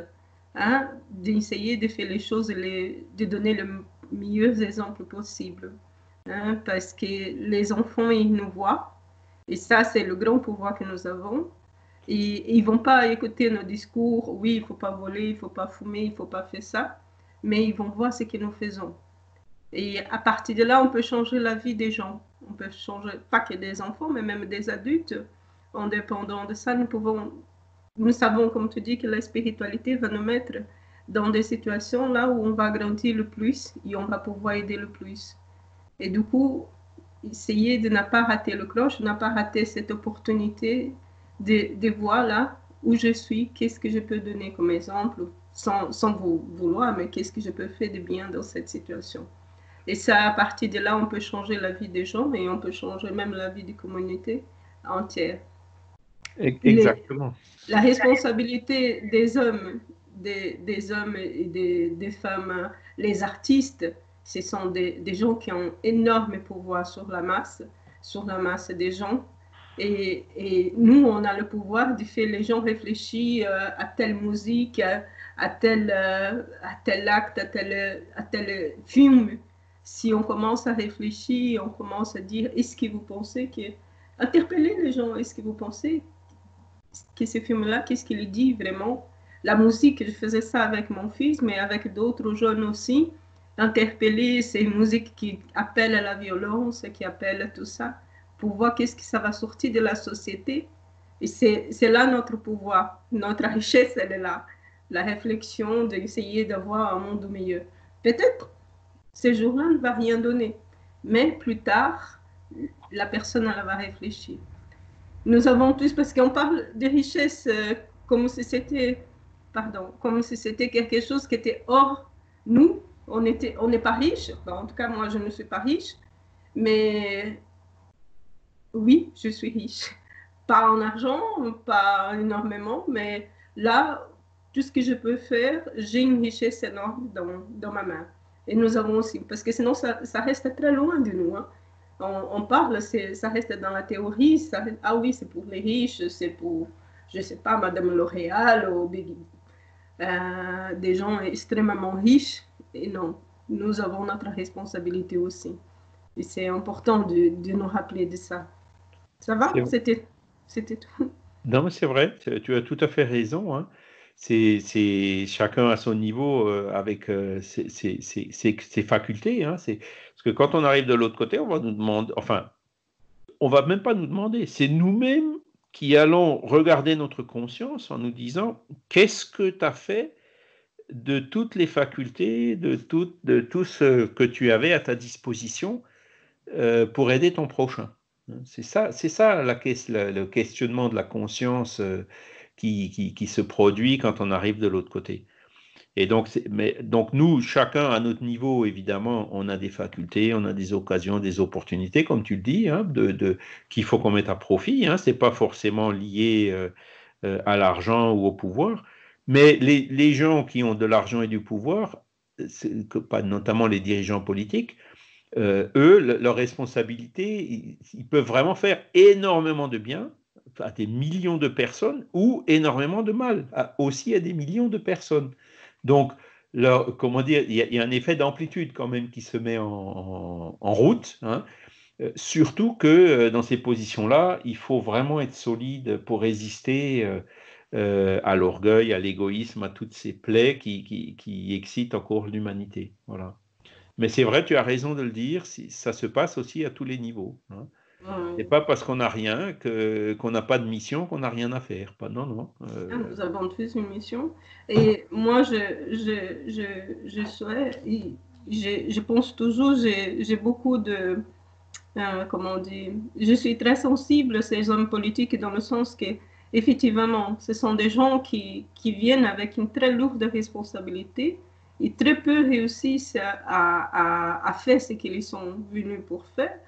hein, d'essayer de faire les choses et de donner le meilleur exemple possible. Hein, parce que les enfants, ils nous voient et ça, c'est le grand pouvoir que nous avons. Et ils ne vont pas écouter nos discours, oui, il ne faut pas voler, il ne faut pas fumer, il ne faut pas faire ça, mais ils vont voir ce que nous faisons. Et à partir de là, on peut changer la vie des gens. On peut changer, pas que des enfants, mais même des adultes. En dépendant de ça, nous pouvons, nous savons, comme tu dis, que la spiritualité va nous mettre dans des situations là où on va grandir le plus et on va pouvoir aider le plus. Et du coup, essayer de ne pas rater le cloche, ne pas rater cette opportunité de, de voir là où je suis, qu'est-ce que je peux donner comme exemple, sans, sans vous vouloir, mais qu'est-ce que je peux faire de bien dans cette situation. Et ça, à partir de là, on peut changer la vie des gens et on peut changer même la vie des communautés entières. Exactement. la responsabilité des hommes, des, des hommes et des, des, femmes, les artistes, ce sont des, des, gens qui ont énorme pouvoir sur la masse, sur la masse des gens. Et, et nous, on a le pouvoir de faire les gens réfléchir euh, à telle musique, à, tel, euh, à tel acte, à tel, à tel film si on commence à réfléchir, on commence à dire, est-ce que vous pensez que... Interpeller les gens, est-ce que vous pensez que ce film-là, qu'est-ce qu'il dit vraiment? La musique, je faisais ça avec mon fils, mais avec d'autres jeunes aussi. Interpeller ces musiques qui appellent à la violence, qui appellent à tout ça, pour voir qu'est-ce que ça va sortir de la société. Et c'est là notre pouvoir, notre richesse, elle est là. La réflexion d'essayer d'avoir un monde meilleur. Peut-être ce jour-là ne va rien donner. Mais plus tard, la personne elle va réfléchir. Nous avons tous, parce qu'on parle de richesse euh, comme si c'était, pardon, comme si c'était quelque chose qui était hors nous. On on n'est pas riche. en tout cas, moi, je ne suis pas riche. Mais oui, je suis riche. Pas en argent, pas énormément, mais là, tout ce que je peux faire, j'ai une richesse énorme dans, dans, ma main. Et nous avons aussi, parce que sinon, ça, ça reste très loin de nous. Hein. On, on, parle, ça reste dans la théorie. Ça, ah oui, c'est pour les riches, c'est pour, je ne sais pas, Madame L'Oréal ou des, euh, des gens extrêmement riches. Et non, nous avons notre responsabilité aussi. Et c'est important de, de, nous rappeler de ça. Ça va? C'était tout. Non, mais c'est vrai, tu as tout à fait raison. Hein. C'est chacun à son niveau euh, avec euh, ses, ses, ses, facultés. Hein. Parce que quand on arrive de l'autre côté, on va nous demander, enfin, on va même pas nous demander, c'est nous-mêmes qui allons regarder notre conscience en nous disant qu'est-ce que tu as fait de toutes les facultés, de tout, de tout ce que tu avais à ta disposition euh, pour aider ton prochain. C'est ça, c'est ça la, le questionnement de la conscience qui, se produit quand on arrive de l'autre côté. Et donc, mais, donc, nous, chacun à notre niveau, évidemment, on a des facultés, on a des occasions, des opportunités, comme tu le dis, hein, de, qu'il faut qu'on mette à profit. Hein, Ce n'est pas forcément lié euh, euh, à l'argent ou au pouvoir. Mais les, les, gens qui ont de l'argent et du pouvoir, notamment les dirigeants politiques, euh, eux, leur responsabilité, ils, peuvent vraiment faire énormément de bien à des millions de personnes ou énormément de mal aussi à des millions de personnes. Donc, comment dire, il y, a un effet d'amplitude quand même qui se met en, route. Hein. Euh, surtout que euh, dans ces positions-là, il faut vraiment être solide pour résister euh, à l'orgueil, à l'égoïsme, à toutes ces plaies qui excitent encore l'humanité. Voilà. Mais c'est vrai, tu as raison de le dire, ça se passe aussi à tous les niveaux. Hein. C'est pas parce qu'on n'a rien que qu'on n'a pas de mission qu'on n'a rien à faire. Pas, non, non. Euh... Nous avons tous une mission. Et moi, je, je, je, je souhaite, je, je pense toujours, j'ai beaucoup de, euh, comment on dit, je suis très sensible à ces hommes politiques dans le sens que, effectivement, ce sont des gens qui, qui viennent avec une très lourde responsabilité et très peu réussissent à, à, à faire ce qu'ils sont venus pour faire.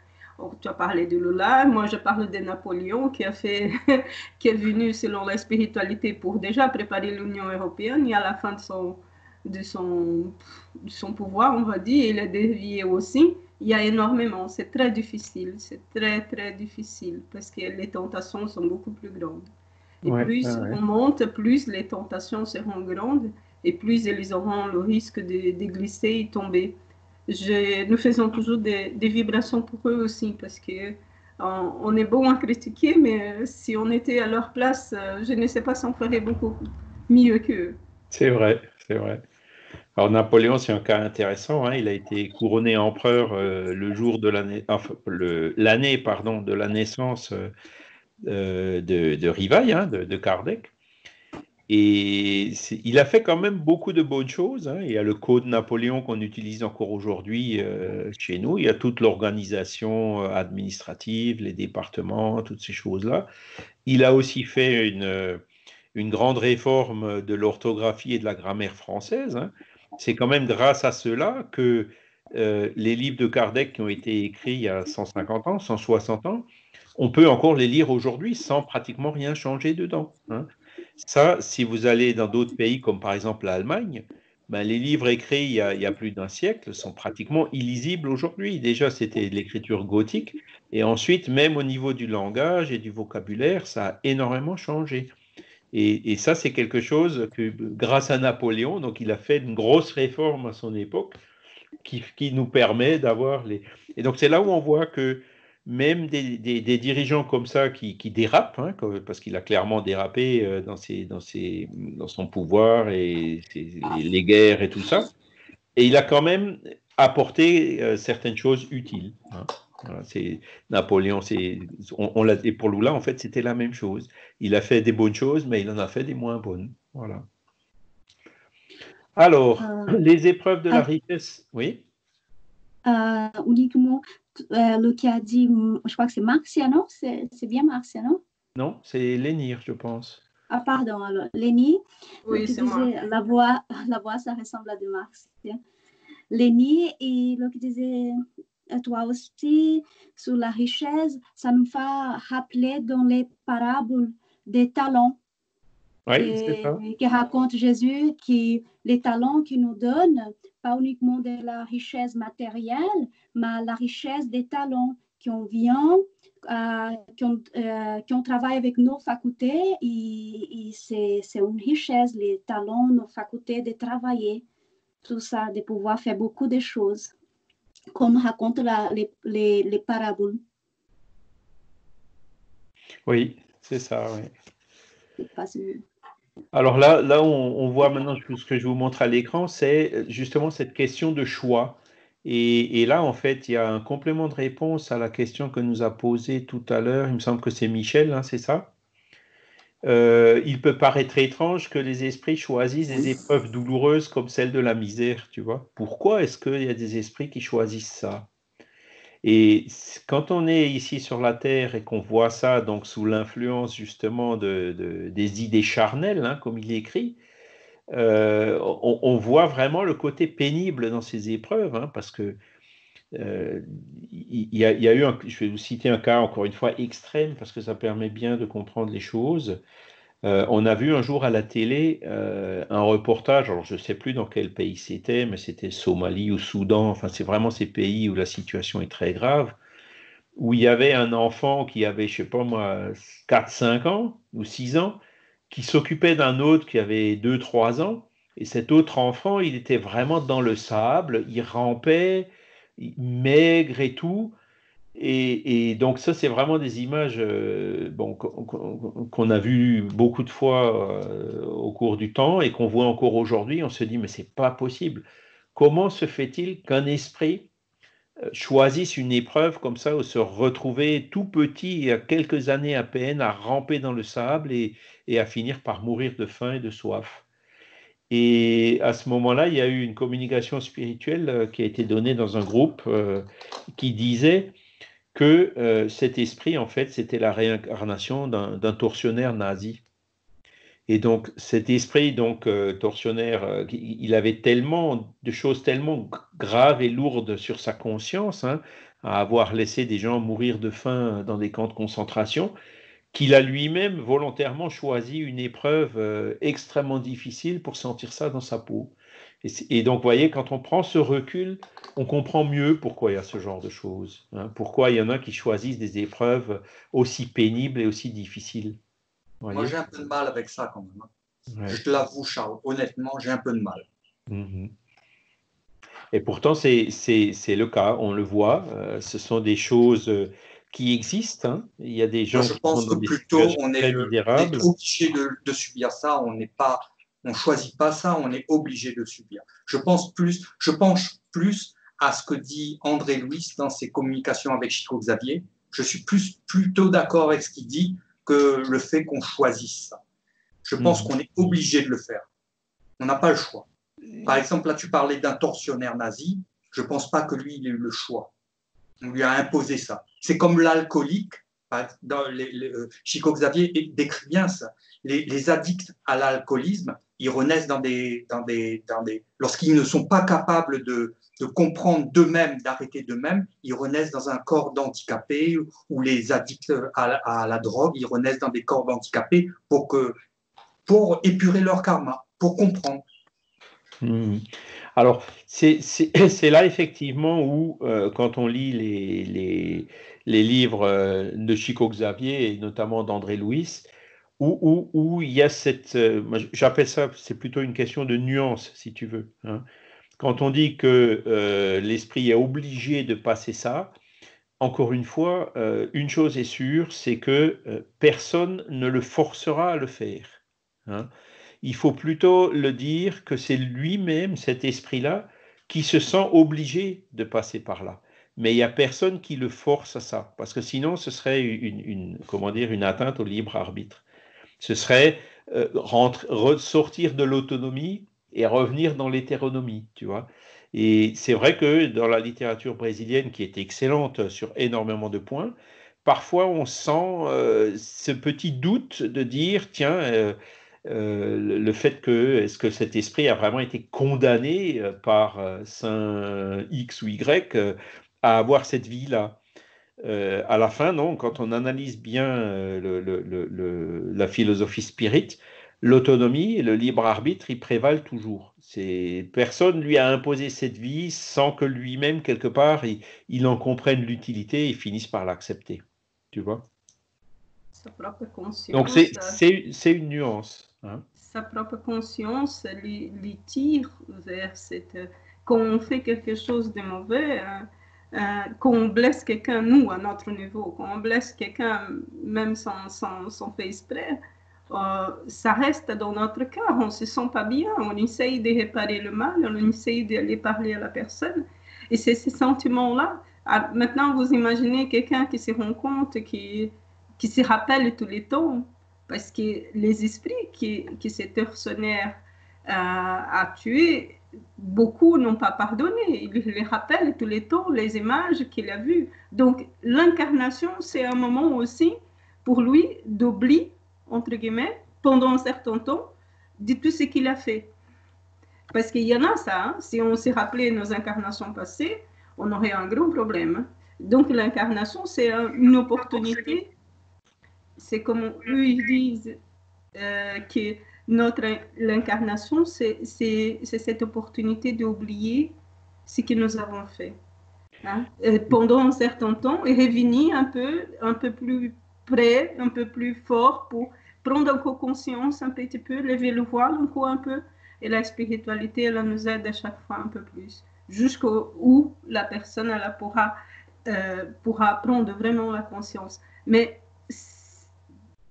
Oh, tu as parlé de Lula, moi je parle de Napoléon qui a fait, qui est venu selon la spiritualité pour déjà préparer l'Union européenne et à la fin de son, de son, de son pouvoir, on va dire, il est dévié aussi. Il y a énormément, c'est très difficile, c'est très très difficile parce que les tentations sont beaucoup plus grandes. Et ouais, plus ouais. on monte, plus les tentations seront grandes et plus ils auront le risque de, de glisser et tomber. Nous faisons toujours des, vibrations pour eux aussi parce que on, est bon à critiquer, mais si on était à leur place, je ne sais pas si ferait beaucoup mieux qu'eux. C'est vrai, c'est vrai. Alors Napoléon, c'est un cas intéressant. Hein. Il a été couronné empereur euh, le jour de l'année, pardon de la naissance euh, de, de Rivail, hein, de Kardec. Et il a fait quand même beaucoup de bonnes choses. Hein. Il y a le code Napoléon qu'on utilise encore aujourd'hui euh, chez nous. Il y a toute l'organisation euh, administrative, les départements, toutes ces choses-là. Il a aussi fait une, une grande réforme de l'orthographie et de la grammaire française. Hein. C'est quand même grâce à cela que euh, les livres de Kardec qui ont été écrits il y a 150 ans, 160 ans, on peut encore les lire aujourd'hui sans pratiquement rien changer dedans. Hein. Ça, si vous allez dans d'autres pays comme par exemple l'Allemagne, ben, les livres écrits il y a, plus d'un siècle sont pratiquement illisibles aujourd'hui. Déjà, c'était l'écriture gothique. Et ensuite, même au niveau du langage et du vocabulaire, ça a énormément changé. Et, et ça, c'est quelque chose que, grâce à Napoléon, donc il a fait une grosse réforme à son époque qui, qui nous permet d'avoir les. Et donc, c'est là où on voit que même des, des, des, dirigeants comme ça qui, qui dérapent, hein, parce qu'il a clairement dérapé euh, dans, ses, dans, ses, dans, son pouvoir et ses, les guerres et tout ça, et il a quand même apporté euh, certaines choses utiles. Hein. Voilà, c'est Napoléon, c'est on, on et pour Lula en fait c'était la même chose. Il a fait des bonnes choses, mais il en a fait des moins bonnes. Voilà. Alors, euh, les épreuves de la richesse, oui? euh, uniquement euh, le qui a dit, je crois que c'est Marciano, c'est bien Marciano Non, c'est Lénir, je pense. Ah, pardon, alors, Lénie, Oui, c'est la voix, la voix, ça ressemble à de Marx. Lénie, et le qui disait, euh, toi aussi, sur la richesse, ça nous fait rappeler dans les paraboles des talents Oui, et- c'est ça. qui raconte Jésus qui les talents qu'il nous donne, pas uniquement de la richesse matérielle, mais la richesse des talents qui on vient, euh, qui, on, euh, qui on travaille avec nos facultés, et, et c'est une richesse, les talents, nos facultés de travailler, tout ça, de pouvoir faire beaucoup de choses, comme raconte la- les, les, les paraboles. Oui, c'est ça, oui. Alors là, là on, on voit maintenant ce que je vous montre à l'écran, c'est euh, justement cette question de choix. Et, et là, en fait, il y a un complément de réponse à la question que nous a posée tout à l'heure. Il me semble que c'est Michel, hein, c'est ça? Euh, il peut paraître étrange que les esprits choisissent des épreuves douloureuses comme celle de la misère, tu vois. Pourquoi est-ce qu'il y a des esprits qui choisissent ça? Et quand on est ici sur la Terre et qu'on voit ça donc sous l'influence justement de, de- des idées charnelles, hein, comme il écrit, euh, on, voit vraiment le côté pénible dans ces épreuves, hein, parce que euh, il y, y a eu, un, je vais vous citer un cas encore une fois extrême, parce que ça permet bien de comprendre les choses. Euh, on a vu un jour à la télé euh, un reportage, alors je ne sais plus dans quel pays c'était, mais c'était Somalie ou Soudan, enfin c'est vraiment ces pays où la situation est très grave, où il y avait un enfant qui avait, je sais pas moi, 4-5 ans ou 6 ans, qui s'occupait d'un autre qui avait 2-3 ans, et cet autre enfant, il était vraiment dans le sable, il rampait, maigre et tout, et, donc ça, c'est vraiment des images euh, qu'on a vues beaucoup de fois euh, au cours du temps et qu'on voit encore aujourd'hui. On se dit, mais c'est pas possible. Comment se fait-il qu'un esprit euh, choisisse une épreuve comme ça, ou se retrouver tout petit, il quelques années à peine, à ramper dans le sable et, à finir par mourir de faim et de soif? Et à ce moment-là, il y a eu une communication spirituelle qui a été donnée dans un groupe qui disait que euh, cet esprit, en fait, c'était la réincarnation d'un tortionnaire nazi. Et donc, cet esprit, donc, euh, tortionnaire, euh, il avait tellement de choses tellement graves et lourdes sur sa conscience, hein, à avoir laissé des gens mourir de faim dans des camps de concentration, qu'il a lui-même volontairement choisi une épreuve extrêmement difficile pour sentir ça dans sa peau. Et, donc, vous voyez, quand on prend ce recul, on comprend mieux pourquoi il y a ce genre de choses. hein, pourquoi il y en a qui choisissent des épreuves aussi pénibles et aussi difficiles. Moi, j'ai un peu de mal avec ça quand même. hein. Ouais. Je te l'avoue, Charles. Honnêtement, j'ai un peu de mal. Mhm. Et pourtant, c'est le cas, on le voit. euh, ce sont des choses euh, qui existent. hein. Il y a des gens Moi, je qui pense sont que plutôt on est, très on est obligé de, de subir ça. On n'est pas, on choisit pas ça. On est obligé de subir. Je pense plus, je pense plus à ce que dit André Louis dans ses communications avec Chico Xavier. Je suis plus plutôt d'accord avec ce qu'il dit que le fait qu'on choisisse ça. Je pense Mhm. qu'on est obligé de le faire. On n'a pas le choix. Par exemple, là, tu parlais d'un tortionnaire nazi. Je pense pas que lui, il ait eu le choix. On lui a imposé ça. C'est comme l'alcoolique. Euh, Chico Xavier décrit bien ça. Les, addicts à l'alcoolisme, ils renaissent dans des, dans des, dans des, lorsqu'ils ne sont pas capables de, comprendre d'eux-mêmes, d'arrêter d'eux-mêmes, ils renaissent dans un corps d'handicapés ou les addicts à, la- drogue, ils renaissent dans des corps d'handicapés pour pour épurer leur karma, pour comprendre. Mhm. Alors, c'est là effectivement où, euh, quand on lit les, les, livres euh, de Chico Xavier et notamment d'André Louis, où, où, où il y a cette, euh, j'appelle ça, c'est plutôt une question de nuance, si tu veux. hein. Quand on dit que l'esprit est obligé de passer ça, encore une fois, une chose est sûre, c'est que personne ne le forcera à le faire. hein. Il faut plutôt le dire que c'est lui-même, cet esprit-là, qui se sent obligé de passer par là. Mais il n'y a personne qui le force à ça, parce que sinon ce serait une, une- comment dire, une atteinte au libre arbitre. Ce serait euh, rentre- ressortir de l'autonomie et revenir dans l'hétéronomie, tu vois. Et c'est vrai que dans la littérature brésilienne, qui est excellente sur énormément de points, parfois on sent euh, ce petit doute de dire, tiens, euh, euh, le fait que est-ce que cet esprit a vraiment été condamné par saint X ou Y à avoir cette vie-là? à la fin, non, quand on analyse bien la philosophie spirit, l'autonomie et le libre arbitre, ils prévalent toujours. Personne lui a imposé cette vie sans que lui-même, quelque part, il, en comprenne l'utilité et finisse par l'accepter. Tu vois? Sa propre conscience. Donc c'est une nuance. Hein? Sa propre conscience lui, tire vers cette... Quand on fait quelque chose de mauvais, hein, euh, quand on blesse quelqu'un, nous, à notre niveau, quand on blesse quelqu'un, même sans, sans, sans faire exprès, euh, ça reste dans notre cœur, on ne se sent pas bien, on essaye de réparer le mal, on essaye d'aller parler à la personne. Et c'est ces sentiments-là. Ah, maintenant, vous imaginez quelqu'un qui se rend compte, qui, qui se rappelle tous les temps, parce que les esprits qui, qui cet tortionnaire euh, a tué, beaucoup n'ont pas pardonné. Il les rappelle tous les temps, les images qu'il a vues. Donc, l'incarnation, c'est un moment aussi pour lui d'oublier entre guillemets, pendant un certain temps, de tout ce qu'il a fait. Parce qu'il y en a ça, hein. si on s'est rappelé nos incarnations passées, on aurait un grand problème. Donc l'incarnation, c'est une opportunité, c'est comme eux ils disent euh, que notre l'incarnation, c'est cette opportunité d'oublier ce que nous avons fait. Hein. pendant un certain temps et revenir un peu, un peu plus près, un peu plus fort pour prendre encore conscience un petit peu, lever le voile encore un peu. Et la spiritualité, elle nous aide à chaque fois un peu plus. Jusqu'où où la personne, elle pourra, euh, pourra prendre vraiment la conscience. Mais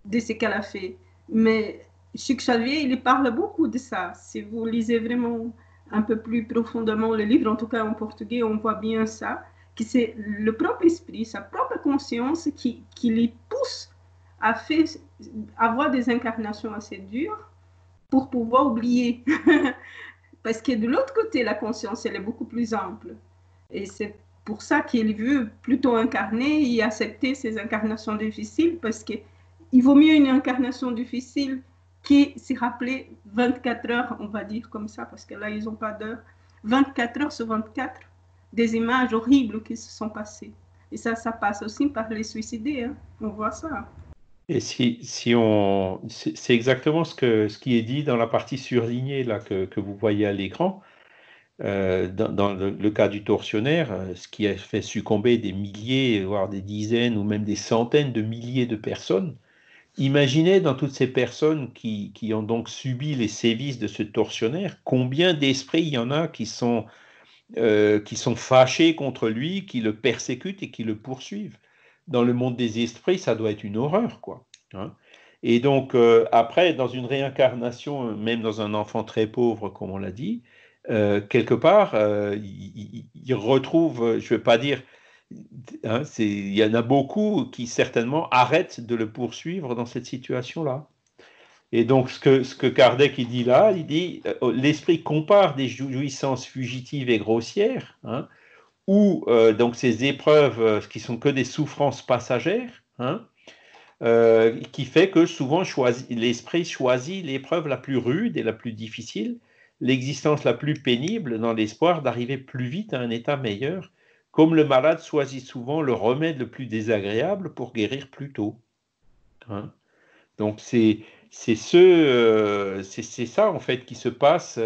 de ce qu'elle a fait. Mais Chic Xavier, il parle beaucoup de ça. Si vous lisez vraiment un peu plus profondément le livre, en tout cas en portugais, on voit bien ça, que c'est le propre esprit, sa propre conscience qui, qui les pousse a fait avoir des incarnations assez dures pour pouvoir oublier. Parce que de l'autre côté, la conscience, elle est beaucoup plus ample. Et c'est pour ça qu'il veut plutôt incarner et accepter ces incarnations difficiles, parce qu'il vaut mieux une incarnation difficile qui s'y rappeler 24 heures, on va dire comme ça, parce que là, ils n'ont pas d'heure, 24 heures sur 24, des images horribles qui se sont passées. Et ça, ça passe aussi par les suicidés, hein. on voit ça. Et si, si on, c'est exactement ce, qui est dit dans la partie surlignée là, que, que vous voyez à l'écran. Euh, dans, le, cas du tortionnaire, euh, ce qui a fait succomber des milliers, voire des dizaines ou même des centaines de milliers de personnes. Imaginez dans toutes ces personnes qui, qui ont donc subi les sévices de ce tortionnaire, combien d'esprits il y en a qui sont, euh, qui sont fâchés contre lui, qui le persécutent et qui le poursuivent dans le monde des esprits, ça doit être une horreur, quoi. Hein. Et donc, euh, après, dans une réincarnation, même dans un enfant très pauvre, comme on l'a dit, euh, quelque part, euh, il, retrouve, je ne vais pas dire, hein, il y en a beaucoup qui certainement arrêtent de le poursuivre dans cette situation-là. Et donc, ce que, Kardec dit là, il dit, l'esprit compare des jouissances fugitives et grossières, hein, ou euh, donc ces épreuves euh, qui sont que des souffrances passagères, hein, euh, qui fait que souvent l'esprit choisit l'épreuve la plus rude et la plus difficile, l'existence la plus pénible dans l'espoir d'arriver plus vite à un état meilleur, comme le malade choisit souvent le remède le plus désagréable pour guérir plus tôt. Hein. Donc c'est ce, c'est ça en fait qui se passe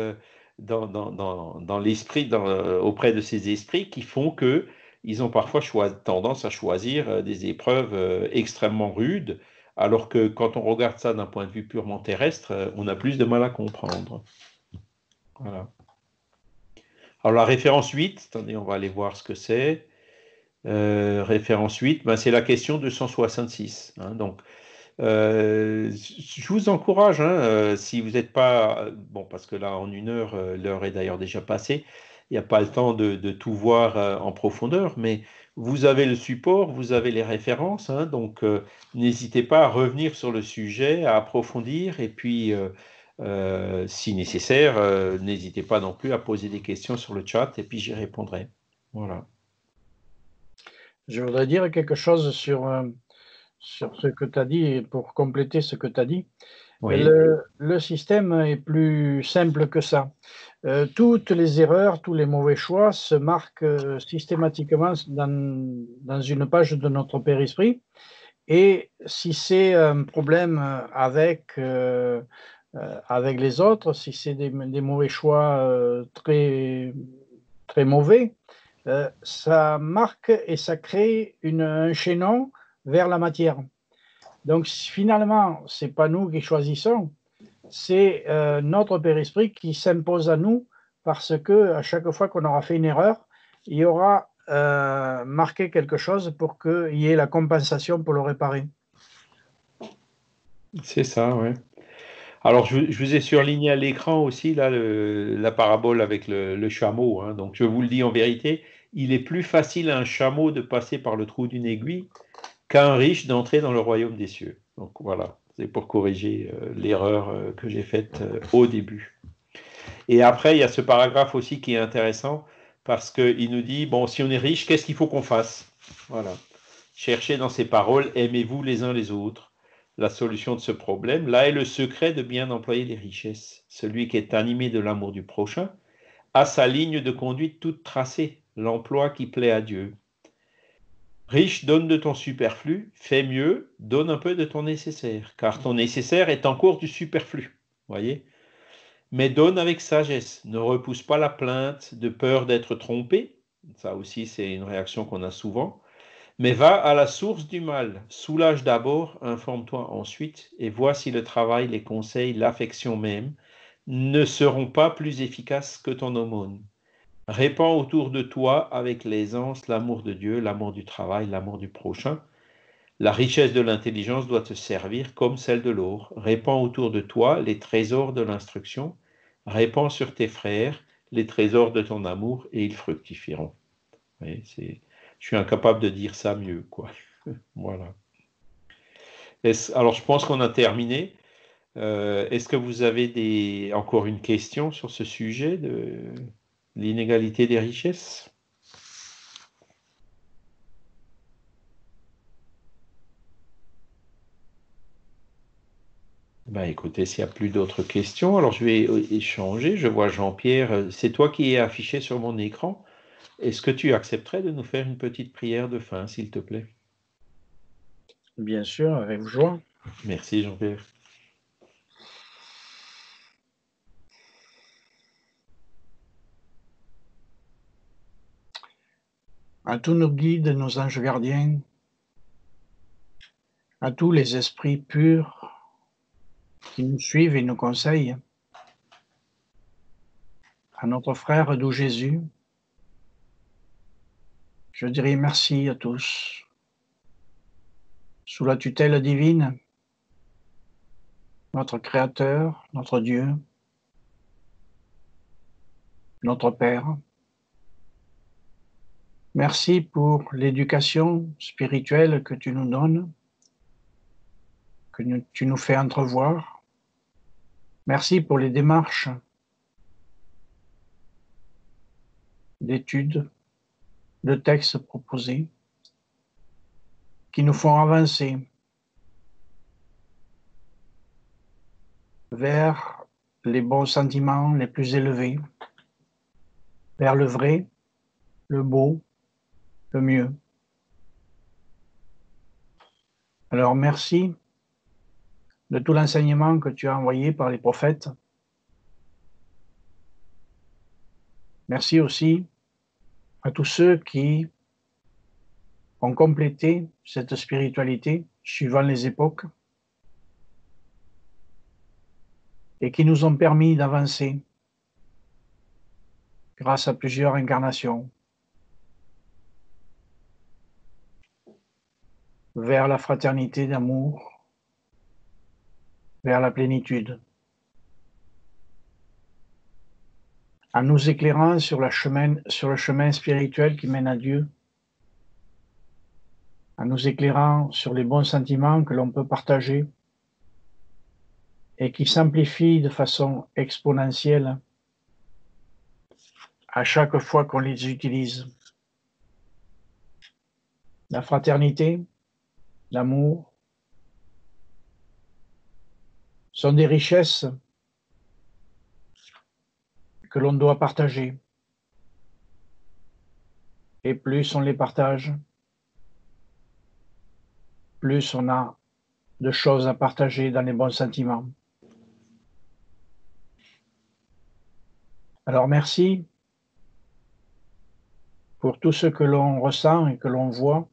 dans, dans, dans, l'esprit, euh, auprès de ces esprits qui font que ils ont parfois tendance à choisir euh, des épreuves euh, extrêmement rudes, alors que quand on regarde ça d'un point de vue purement terrestre, on a plus de mal à comprendre. Voilà. Alors la référence 8, attendez, on va aller voir ce que c'est. référence 8, ben, c'est la question 266. Hein, donc, euh, je vous encourage, hein, euh, si vous n'êtes pas, bon, parce que là, en une heure, euh, l'heure est d'ailleurs déjà passée, il n'y a pas le temps de, tout voir en profondeur, mais vous avez le support, vous avez les références, hein, donc n'hésitez pas à revenir sur le sujet, à approfondir et puis Euh, si nécessaire, euh, n'hésitez pas non plus à poser des questions sur le chat et puis j'y répondrai. Voilà. Je voudrais dire quelque chose sur, euh, sur ce que tu as dit pour compléter ce que tu as dit. Le, le, système est plus simple que ça. toutes les erreurs, tous les mauvais choix se marquent systématiquement dans, dans, une page de notre père-esprit. Et si c'est un problème avec euh, avec les autres, si c'est des, mauvais choix euh, très, très mauvais, euh, ça marque et ça crée une, un chaînon vers la matière. Donc finalement, c'est pas nous qui choisissons, c'est notre Père Esprit qui s'impose à nous parce que à chaque fois qu'on aura fait une erreur, il y aura marqué quelque chose pour qu'il y ait la compensation pour le réparer. C'est ça, oui. Alors, je, vous ai surligné à l'écran aussi la parabole avec le, chameau. Hein. Donc, je vous le dis en vérité, il est plus facile à un chameau de passer par le trou d'une aiguille qu'à un riche d'entrer dans le royaume des cieux. Donc, voilà, c'est pour corriger euh, l'erreur euh, que j'ai faite euh, au début. Et après, il y a ce paragraphe aussi qui est intéressant parce qu'il nous dit, bon, si on est riche, qu'est-ce qu'il faut qu'on fasse? Voilà. Cherchez dans ces paroles, aimez-vous les uns les autres la solution de ce problème. Là est le secret de bien employer les richesses. Celui qui est animé de l'amour du prochain a sa ligne de conduite toute tracée, l'emploi qui plaît à Dieu. Riche, donne de ton superflu, fais mieux, donne un peu de ton nécessaire, car ton nécessaire est en cours du superflu. Voyez? Mais donne avec sagesse, ne repousse pas la plainte de peur d'être trompé. Ça aussi, c'est une réaction qu'on a souvent mais va à la source du mal, soulage d'abord, informe-toi ensuite, et vois si le travail, les conseils, l'affection même ne seront pas plus efficaces que ton aumône. Répands autour de toi avec l'aisance l'amour de Dieu, l'amour du travail, l'amour du prochain. La richesse de l'intelligence doit te servir comme celle de l'or. Répands autour de toi les trésors de l'instruction. Répands sur tes frères les trésors de ton amour et ils fructifieront. Je suis incapable de dire ça mieux, quoi. voilà. Alors, je pense qu'on a terminé. Euh, est-ce que vous avez des, encore une question sur ce sujet de l'inégalité des richesses? Ben, écoutez, s'il n'y a plus d'autres questions, alors je vais euh, échanger. Je vois Jean-Pierre, c'est toi qui es affiché sur mon écran. Est-ce que tu accepterais de nous faire une petite prière de fin, s'il te plaît? Bien sûr, avec joie. Merci Jean-Pierre. À tous nos guides, nos anges gardiens, à tous les esprits purs qui nous suivent et nous conseillent, à notre frère d'où Jésus, je dirais merci à tous. Sous la tutelle divine, notre Créateur, notre Dieu, notre Père. Merci pour l'éducation spirituelle que tu nous donnes, que tu nous fais entrevoir. Merci pour les démarches d'études de textes proposés qui nous font avancer vers les bons sentiments les plus élevés, vers le vrai, le beau, le mieux. Alors merci de tout l'enseignement que tu as envoyé par les prophètes. Merci aussi à tous ceux qui ont complété cette spiritualité suivant les époques et qui nous ont permis d'avancer grâce à plusieurs incarnations vers la fraternité d'amour, vers la plénitude. En nous éclairant sur, le chemin spirituel qui mène à Dieu, en nous éclairant sur les bons sentiments que l'on peut partager, et qui s'amplifient de façon exponentielle à chaque fois qu'on les utilise. La fraternité, l'amour, sont des richesses que l'on doit partager. Et plus on les partage, plus on a de choses à partager dans les bons sentiments. Alors merci pour tout ce que l'on ressent et que l'on voit.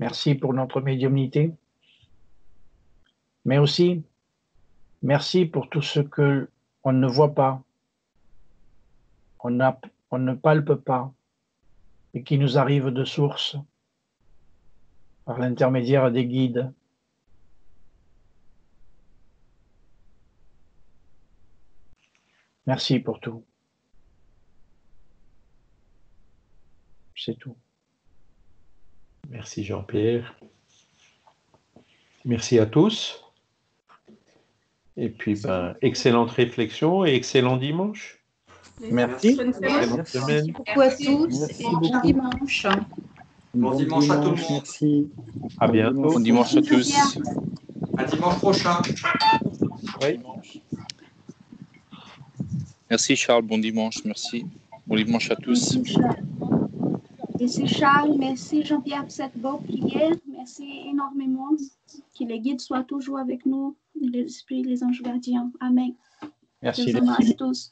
Merci pour notre médiumnité. Mais aussi, merci pour tout ce que on ne voit pas, on, ne palpe pas et qui nous arrive de source par l'intermédiaire des guides. Merci pour tout. C'est tout. Merci Jean-Pierre. Merci à tous. Et puis, ben, excellente réflexion et excellent dimanche. Merci. Merci beaucoup à tous et bon dimanche. Bon dimanche à tout le monde. Merci. À bientôt. Bon dimanche à tous. À dimanche prochain. Oui. Merci Charles, bon dimanche, merci. Bon dimanche à tous. Merci Charles. Merci merci Jean-Pierre pour cette bonne prière. Merci énormément. Que les guides soient toujours avec nous, les esprits, les anges gardiens. Amen. Merci. Vous remercie tous.